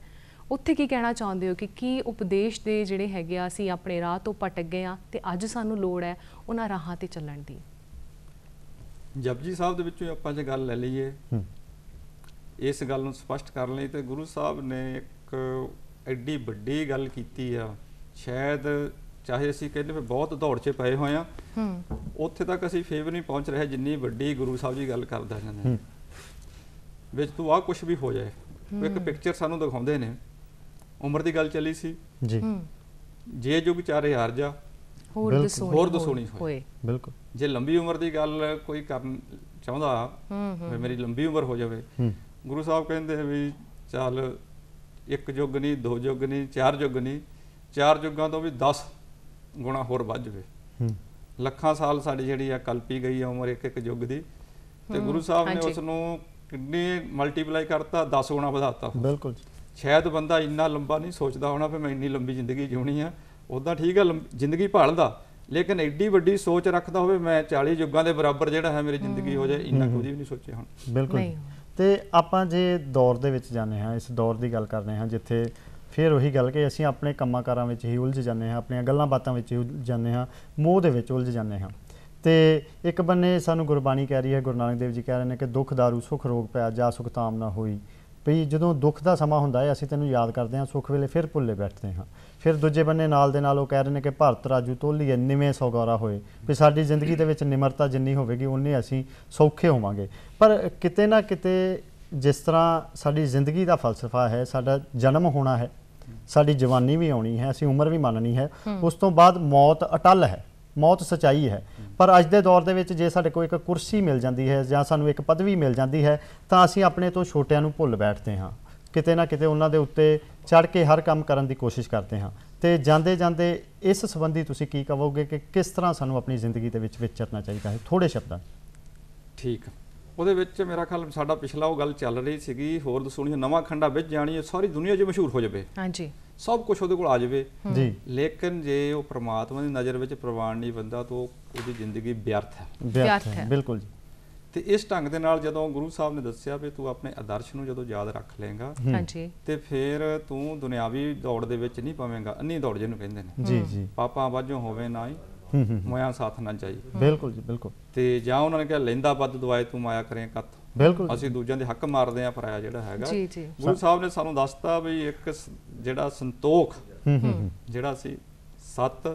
S1: ਉੱਥੇ ਕੀ ਕਹਿਣਾ ਚਾਹੁੰਦੇ ਹੋ ਕਿ ਕੀ ਉਪਦੇਸ਼ ਦੇ ਜਿਹੜੇ ਹੈਗੇ ਆ, ਅਸੀਂ ਆਪਣੇ ਰਾਹ ਤੋਂ ਭਟਕ ਗਏ ਆ ਤੇ ਅੱਜ ਸਾਨੂੰ ਲੋੜ ਹੈ ਉਹਨਾਂ ਰਾਹਾਂ ਤੇ ਚੱਲਣ ਦੀ?
S3: ਜਪਜੀ ਸਾਹਿਬ ਦੇ ਵਿੱਚੋਂ ਆਪਾਂ ਜੇ ਗੱਲ ਲੈ ਲਈਏ
S2: ਹੂੰ।
S3: ਇਸ ਗੱਲ ਨੂੰ ਸਪਸ਼ਟ ਕਰਨ ਲਈ ਤੇ ਗੁਰੂ ਸਾਹਿਬ ਨੇ ਇੱਕ ਐਡੀ ਵੱਡੀ ਗੱਲ ਕੀਤੀ ਆ। ਸ਼ਾਇਦ ਚਾਹੇ ਅਸੀਂ ਕਹਿੰਦੇ ਵੀ ਬਹੁਤ ਦੌੜ 'ਚ ਪਏ ਹੋਏ ਆ
S1: ਹੂੰ।
S3: ਉੱਥੇ ਤੱਕ ਅਸੀਂ ਫੇਰ ਵੀ ਨਹੀਂ ਪਹੁੰਚ ਰਹੇ ਜਿੰਨੀ ਵੱਡੀ ਗੁਰੂ ਸਾਹਿਬ ਜੀ ਗੱਲ ਕਰਦਾ ਜਾਂਦੇ ਵਿੱਚ ਤੂੰ ਆ ਕੁਝ ਵੀ ਹੋ ਜਾਏ ਉਹ ਇੱਕ ਪਿਕਚਰ ਸਾਨੂੰ ਦਿਖਾਉਂਦੇ ਨੇ। ਉਮਰ ਦੀ ਗੱਲ ਚੱਲੀ ਸੀ।
S2: ਜੀ।
S3: ਜੇ ਯੁਗ ਚਾਰੇ ਹਾਰ ਜਾ
S1: ਹੋਰ
S2: ਬਿਲਕੁਲ।
S1: ਦਸੋਣੀ
S3: ਹੋਰ ਦਸੋਣੀ ਹੋਏ।
S1: ਹੋਏ।
S2: ਬਿਲਕੁਲ।
S3: ਜੇ ਲੰਬੀ ਉਮਰ ਦੀ ਗੱਲ ਕੋਈ ਕਰਨ ਚਾਹੁੰਦਾ
S1: ਹੂੰ
S3: ਵੀ ਮੇਰੀ ਲੰਬੀ ਉਮਰ ਹੋ ਜਾਵੇ
S2: ਹੂੰ।
S3: ਗੁਰੂ ਸਾਹਿਬ ਕਹਿੰਦੇ ਵੀ ਚੱਲ ਇੱਕ ਯੁੱਗ ਨਹੀਂ ਦੋ ਯੁੱਗ ਨਹੀਂ ਚਾਰ ਯੁੱਗ ਨਹੀਂ ਚਾਰ ਯੁੱਗਾਂ ਤੋਂ ਵੀ 10 ਗੁਣਾ ਹੋਰ ਵੱਧ ਜਾਵੇ।
S2: ਹੂੰ।
S3: ਲੱਖਾਂ ਸਾਲ ਸਾਡੀ ਜਿਹੜੀ ਆ ਕਲਪੀ ਗਈ ਆ ਉਮਰ ਇੱਕ ਇੱਕ ਯੁੱਗ ਦੀ। ਤੇ ਗੁਰੂ ਸਾਹਿਬ ਨੇ। ਉਸ ਨੂੰ ਕਿੰਨੇ ਮਲਟੀਪਲਾਈ ਕਰਤਾ 10 ਗੁਣਾ ਵਧਾਤਾ
S2: ਬਿਲਕੁਲ ਜੀ।
S3: ਸ਼ਾਇਦ ਬੰਦਾ ਇੰਨਾ ਲੰਬਾ ਨਹੀਂ ਸੋਚਦਾ ਹੋਣਾ ਵੀ ਮੈਂ ਇੰਨੀ ਲੰਬੀ ਜ਼ਿੰਦਗੀ ਜਿਉਣੀ ਆ। ਉਦਾਂ ਠੀਕ ਆ ਲੰਬ- ਜ਼ਿੰਦਗੀ ਭਾਲਦਾ। ਲੇਕਿਨ ਐਡੀ ਵੱਡੀ ਸੋਚ ਰੱਖਦਾ ਹੋਵੇ ਮੈਂ 40 ਯੁੱਗਾਂ ਦੇ ਬਰਾਬਰ ਜਿਹੜਾ ਹੈ ਮੇਰੀ ਜ਼ਿੰਦਗੀ ਹੋ ਜਾਏ ਇੰਨਾ ਕਦੀ ਵੀ ਨਹੀਂ ਸੋਚਿਆ ਹੁਣ।
S2: ਬਿਲਕੁਲ।
S1: ਨਹੀਂ।
S2: ਤੇ ਆਪਾਂ ਜੇ ਦੌਰ ਦੇ ਵਿੱਚ ਜਾਂਦੇ ਹਾਂ ਇਸ ਦੌਰ ਦੀ ਗੱਲ ਕਰਦੇ ਹਾਂ ਜਿੱਥੇ ਫਿਰ ਉਹੀ ਗੱਲ ਕਿ ਅਸੀਂ ਆਪਣੇ ਕੰਮਾਂ ਕਾਰਾਂ ਵਿੱਚ ਹੀ ਉਲਝ ਜਾਂਦੇ ਹਾਂ ਆਪਣੀਆਂ ਗੱਲਾਂ ਬਾਤਾਂ ਵਿੱਚ ਹੀ ਉਲਝ ਜਾਂਦੇ ਹਾਂ ਮੋਹ ਦੇ ਵਿੱਚ ਉਲਝ ਜਾਂਦੇ ਹਾਂ। ਤੇ ਇੱਕ ਬੰਨੇ ਸਾਨੂੰ ਗੁਰਬਾਣੀ ਕਹਿ ਰਹੀ ਹੈ ਗੁਰੂ ਨਾਨਕ ਦੇਵ ਜੀ ਕਹਿ ਰਹੇ ਨੇ ਕਿ ਦੁੱਖ ਦਾਰੂ ਸੁਖ ਰੋਗ ਪਿਆ ਜਾ ਸੁਖ ਤਾਮ ਨਾ ਹੋਈ। ਵੀ ਜਦੋਂ ਦੁੱਖ ਦਾ ਸਮਾਂ ਹੁੰਦਾ ਹੈ ਅਸੀਂ ਤੈਨੂੰ ਯਾਦ ਕਰਦੇ ਹਾਂ ਸੁੱਖ ਵੇਲੇ ਫਿਰ ਭੁੱਲੇ ਬੈਠਦੇ ਹਾਂ। ਫਿਰ ਦੂਜੇ ਬੰਨੇ ਨਾਲ ਦੇ ਨਾਲ ਉਹ ਕਹਿ ਰਹੇ ਨੇ ਕਿ ਭਾਰਤ ਰਾਜੂ ਤੋਲੀਏ ਨਿਵੇਂ ਸੌਗਾਰਾ ਹੋਏ। ਵੀ ਸਾਡੀ ਜ਼ਿੰਦਗੀ ਦੇ ਵਿੱਚ ਨਿਮਰਤਾ ਜਿੰਨੀ ਹੋਵੇਗੀ ਉਨੇ ਅਸੀਂ ਸੌਖੇ ਹੋਵਾਂਗੇ। ਪਰ ਕਿਤੇ ਨਾ ਕਿਤੇ ਜਿਸ ਤਰ੍ਹਾਂ ਸਾਡੀ ਜ਼ਿੰਦਗੀ ਦਾ ਫਲਸਫਾ ਹੈ ਸਾਡਾ ਜਨਮ ਹੋਣਾ ਹੈ ਸਾਡੀ ਜਵਾਨੀ ਵੀ ਆਉਣੀ ਹੈ ਅਸੀਂ ਉਮਰ ਵੀ ਮੰਨਣੀ ਹੈ। ਉਸ ਤੋਂ ਬਾਅਦ ਮੌਤ ਅਟਲ ਹੈ ਮੌਤ ਸਚਾਈ ਹੈ। ਪਰ ਅੱਜ ਦੇ ਦੌਰ ਦੇ ਵਿੱਚ ਜੇ ਸਾਡੇ ਕੋਲ ਇੱਕ ਕੁਰਸੀ ਮਿਲ ਜਾਂਦੀ ਹੈ ਜਾਂ ਸਾਨੂੰ ਇੱਕ ਪਦਵੀ ਮਿਲ ਜਾਂਦੀ ਹੈ ਤਾਂ ਅਸੀਂ ਆਪਣੇ ਤੋਂ ਛੋਟਿਆਂ ਨੂੰ ਭੁੱਲ ਬੈਠਦੇ ਹਾਂ। ਕਿਤੇ ਨਾ ਕਿਤੇ ਉਹਨਾਂ ਦੇ ਉੱਤੇ ਚੜ ਕੇ ਹਰ ਕੰਮ ਕਰਨ ਦੀ ਕੋਸ਼ਿਸ਼ ਕਰਦੇ ਹਾਂ। ਤੇ ਜਾਂਦੇ ਜਾਂਦੇ ਇਸ ਸੰਬੰਧੀ ਤੁਸੀਂ ਕੀ ਕਹੋਗੇ ਕਿ ਕਿਸ ਤਰ੍ਹਾਂ ਸਾਨੂੰ ਆਪਣੀ ਜ਼ਿੰਦਗੀ ਦੇ ਵਿੱਚ ਵਿਚਰਨਾ ਚਾਹੀਦਾ ਹੈ? ਥੋੜੇ ਸ਼ਬਦਾਂ।
S3: ਠੀਕ। ਉਹਦੇ ਵਿੱਚ ਮੇਰਾ ਖਿਆਲ ਸਾਡਾ ਪਿਛਲਾ ਉਹ ਗੱਲ ਚੱਲ ਰਹੀ ਸੀਗੀ ਹੋਰ ਦਸੂਣੀ ਨਵਾਂ ਖੰਡਾ ਵਿੱਚ ਜਾਣੀ ਹੈ ਸਾਰੀ ਦੁਨੀਆ 'ਚ ਮਸ਼ਹੂਰ ਹੋ ਜਾਵੇ।
S1: ਹਾਂਜੀ।
S3: ਸਭ ਕੁਝ ਉਹਦੇ ਕੋਲ ਆ ਜਾਵੇ।
S2: ਜੀ।
S3: ਲੇਕਿਨ ਜੇ ਉਹ ਪ੍ਰਮਾਤਮਾ ਦੀ ਨਜ਼ਰ ਵਿੱਚ ਪ੍ਰਵਾਨ ਨਹੀਂ ਬੰਦਾ ਤਾਂ ਉਹ- ਉਹਦੀ ਜ਼ਿੰਦਗੀ ਵਿਅਰਥ ਹੈ
S2: ਵਿਅਰਥ ਹੈ। ਬਿਲਕੁਲ ਜੀ।
S3: ਤੇ ਇਸ ਢੰਗ ਦੇ ਨਾਲ ਜਦੋਂ ਗੁਰੂ ਸਾਹਿਬ ਨੇ ਦੱਸਿਆ ਵੀ ਤੂੰ ਆਪਣੇ ਆਦਰਸ਼ ਨੂੰ ਜਦੋਂ ਯਾਦ ਰੱਖ ਲਏਗਾ
S1: ਹਾਂਜੀ।
S3: ਤੇ ਫਿਰ ਤੂੰ ਦੁਨਿਆਵੀ ਦੌੜ ਦੇ ਵਿੱਚ ਨਹੀਂ ਪਵੇਂਗਾ। ਅੰਨੀ ਦੌੜ ਜਿਹਨੂੰ ਕਹਿੰਦੇ ਨੇ।
S2: ਜੀ ਜੀ।
S3: ਪਾਪਾਂ ਵਾਜੋਂ ਹੋਵੇ ਨਾ ਹੀ ਮੋਇਆ ਸਾਥ ਨਾ ਚਾਹੀ
S2: ਬਿਲਕੁਲ ਜੀ ਬਿਲਕੁਲ।
S3: ਤੇ ਜਾਂ ਉਹਨਾਂ ਨੇ ਕਿਹਾ ਲੈਂਦਾ ਵੱਧ ਦਵਾਏ ਤੂੰ ਮਾਇਆ ਕਰੇ ਕੱਤ।
S2: ਬਿਲਕੁਲ।
S3: ਅਸੀਂ ਦੂਜਿਆਂ ਦੇ ਹੱਕ ਮਾਰਦੇ ਆ ਪਰਾਇਆ ਜਿਹੜਾ ਹੈਗਾ।
S1: ਜੀ ਜੀ।
S3: ਗੁਰੂ ਸਾਹਿਬ ਨੇ ਸਾਨੂੰ ਦੱਸਤਾ ਵੀ ਇੱਕ ਜਿਹੜਾ ਸੰਤੋਖ ਜਿਹੜਾ ਸੀ ਸਤ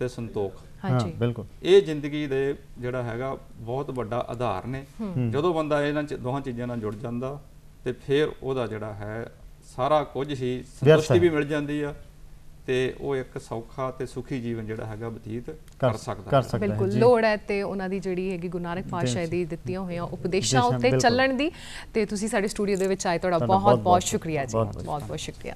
S3: ਤੇ ਸੰਤੋਖ।
S1: ਹਾਂਜੀ
S2: ਬਿਲਕੁਲ।
S3: ਇਹ ਜ਼ਿੰਦਗੀ ਦੇ ਜਿਹੜਾ ਹੈਗਾ ਬਹੁਤ ਵੱਡਾ ਆਧਾਰ ਨੇ। ਜਦੋਂ ਬੰਦਾ ਇਹਨਾਂ ਚ- ਦੋਹਾਂ ਚੀਜ਼ਾਂ ਨਾਲ ਜੁੜ ਜਾਂਦਾ ਤੇ ਫਿਰ ਉਹਦਾ ਜਿਹੜਾ ਹੈ ਸਾਰਾ ਕੁਝ ਹੀ ਸੰਤੁਸ਼ਟੀ। ਵੀ ਮਿਲ ਜਾਂਦੀ ਆ ਤੇ ਉਹ ਇੱਕ ਸੌਖਾ ਤੇ ਸੁਖੀ ਜੀਵਨ ਜਿਹੜਾ ਹੈਗਾ ਬਤੀਤ ਕਰ ਸਕਦਾ
S2: ਕਰ
S3: ਹੈ।
S1: ਬਿਲਕੁਲ ਲੋੜ ਹੈ ਤੇ ਉਹਨਾਂ ਦੀ ਜਿਹੜੀ ਹੈਗੀ ਗੁਰੂ ਨਾਨਕ ਪਾਤਸ਼ਾਹ ਦੀ ਦਿੱਤੀਆਂ ਹੋਈਆਂ ਉਪਦੇਸ਼ਾਂ ਉੱਤੇ। ਚੱਲਣ ਦੀ ਤੇ ਤੁਸੀਂ ਸਾਡੇ ਸਟੂਡੀਓ ਦੇ ਵਿੱਚ ਆਏ ਤੁਹਾਡਾ ਬਹੁਤ ਬਹੁਤ ਸ਼ੁਕਰੀਆ ਜੀ। ਬਹੁਤ ਬਹੁਤ ਸ਼ੁਕਰੀਆ।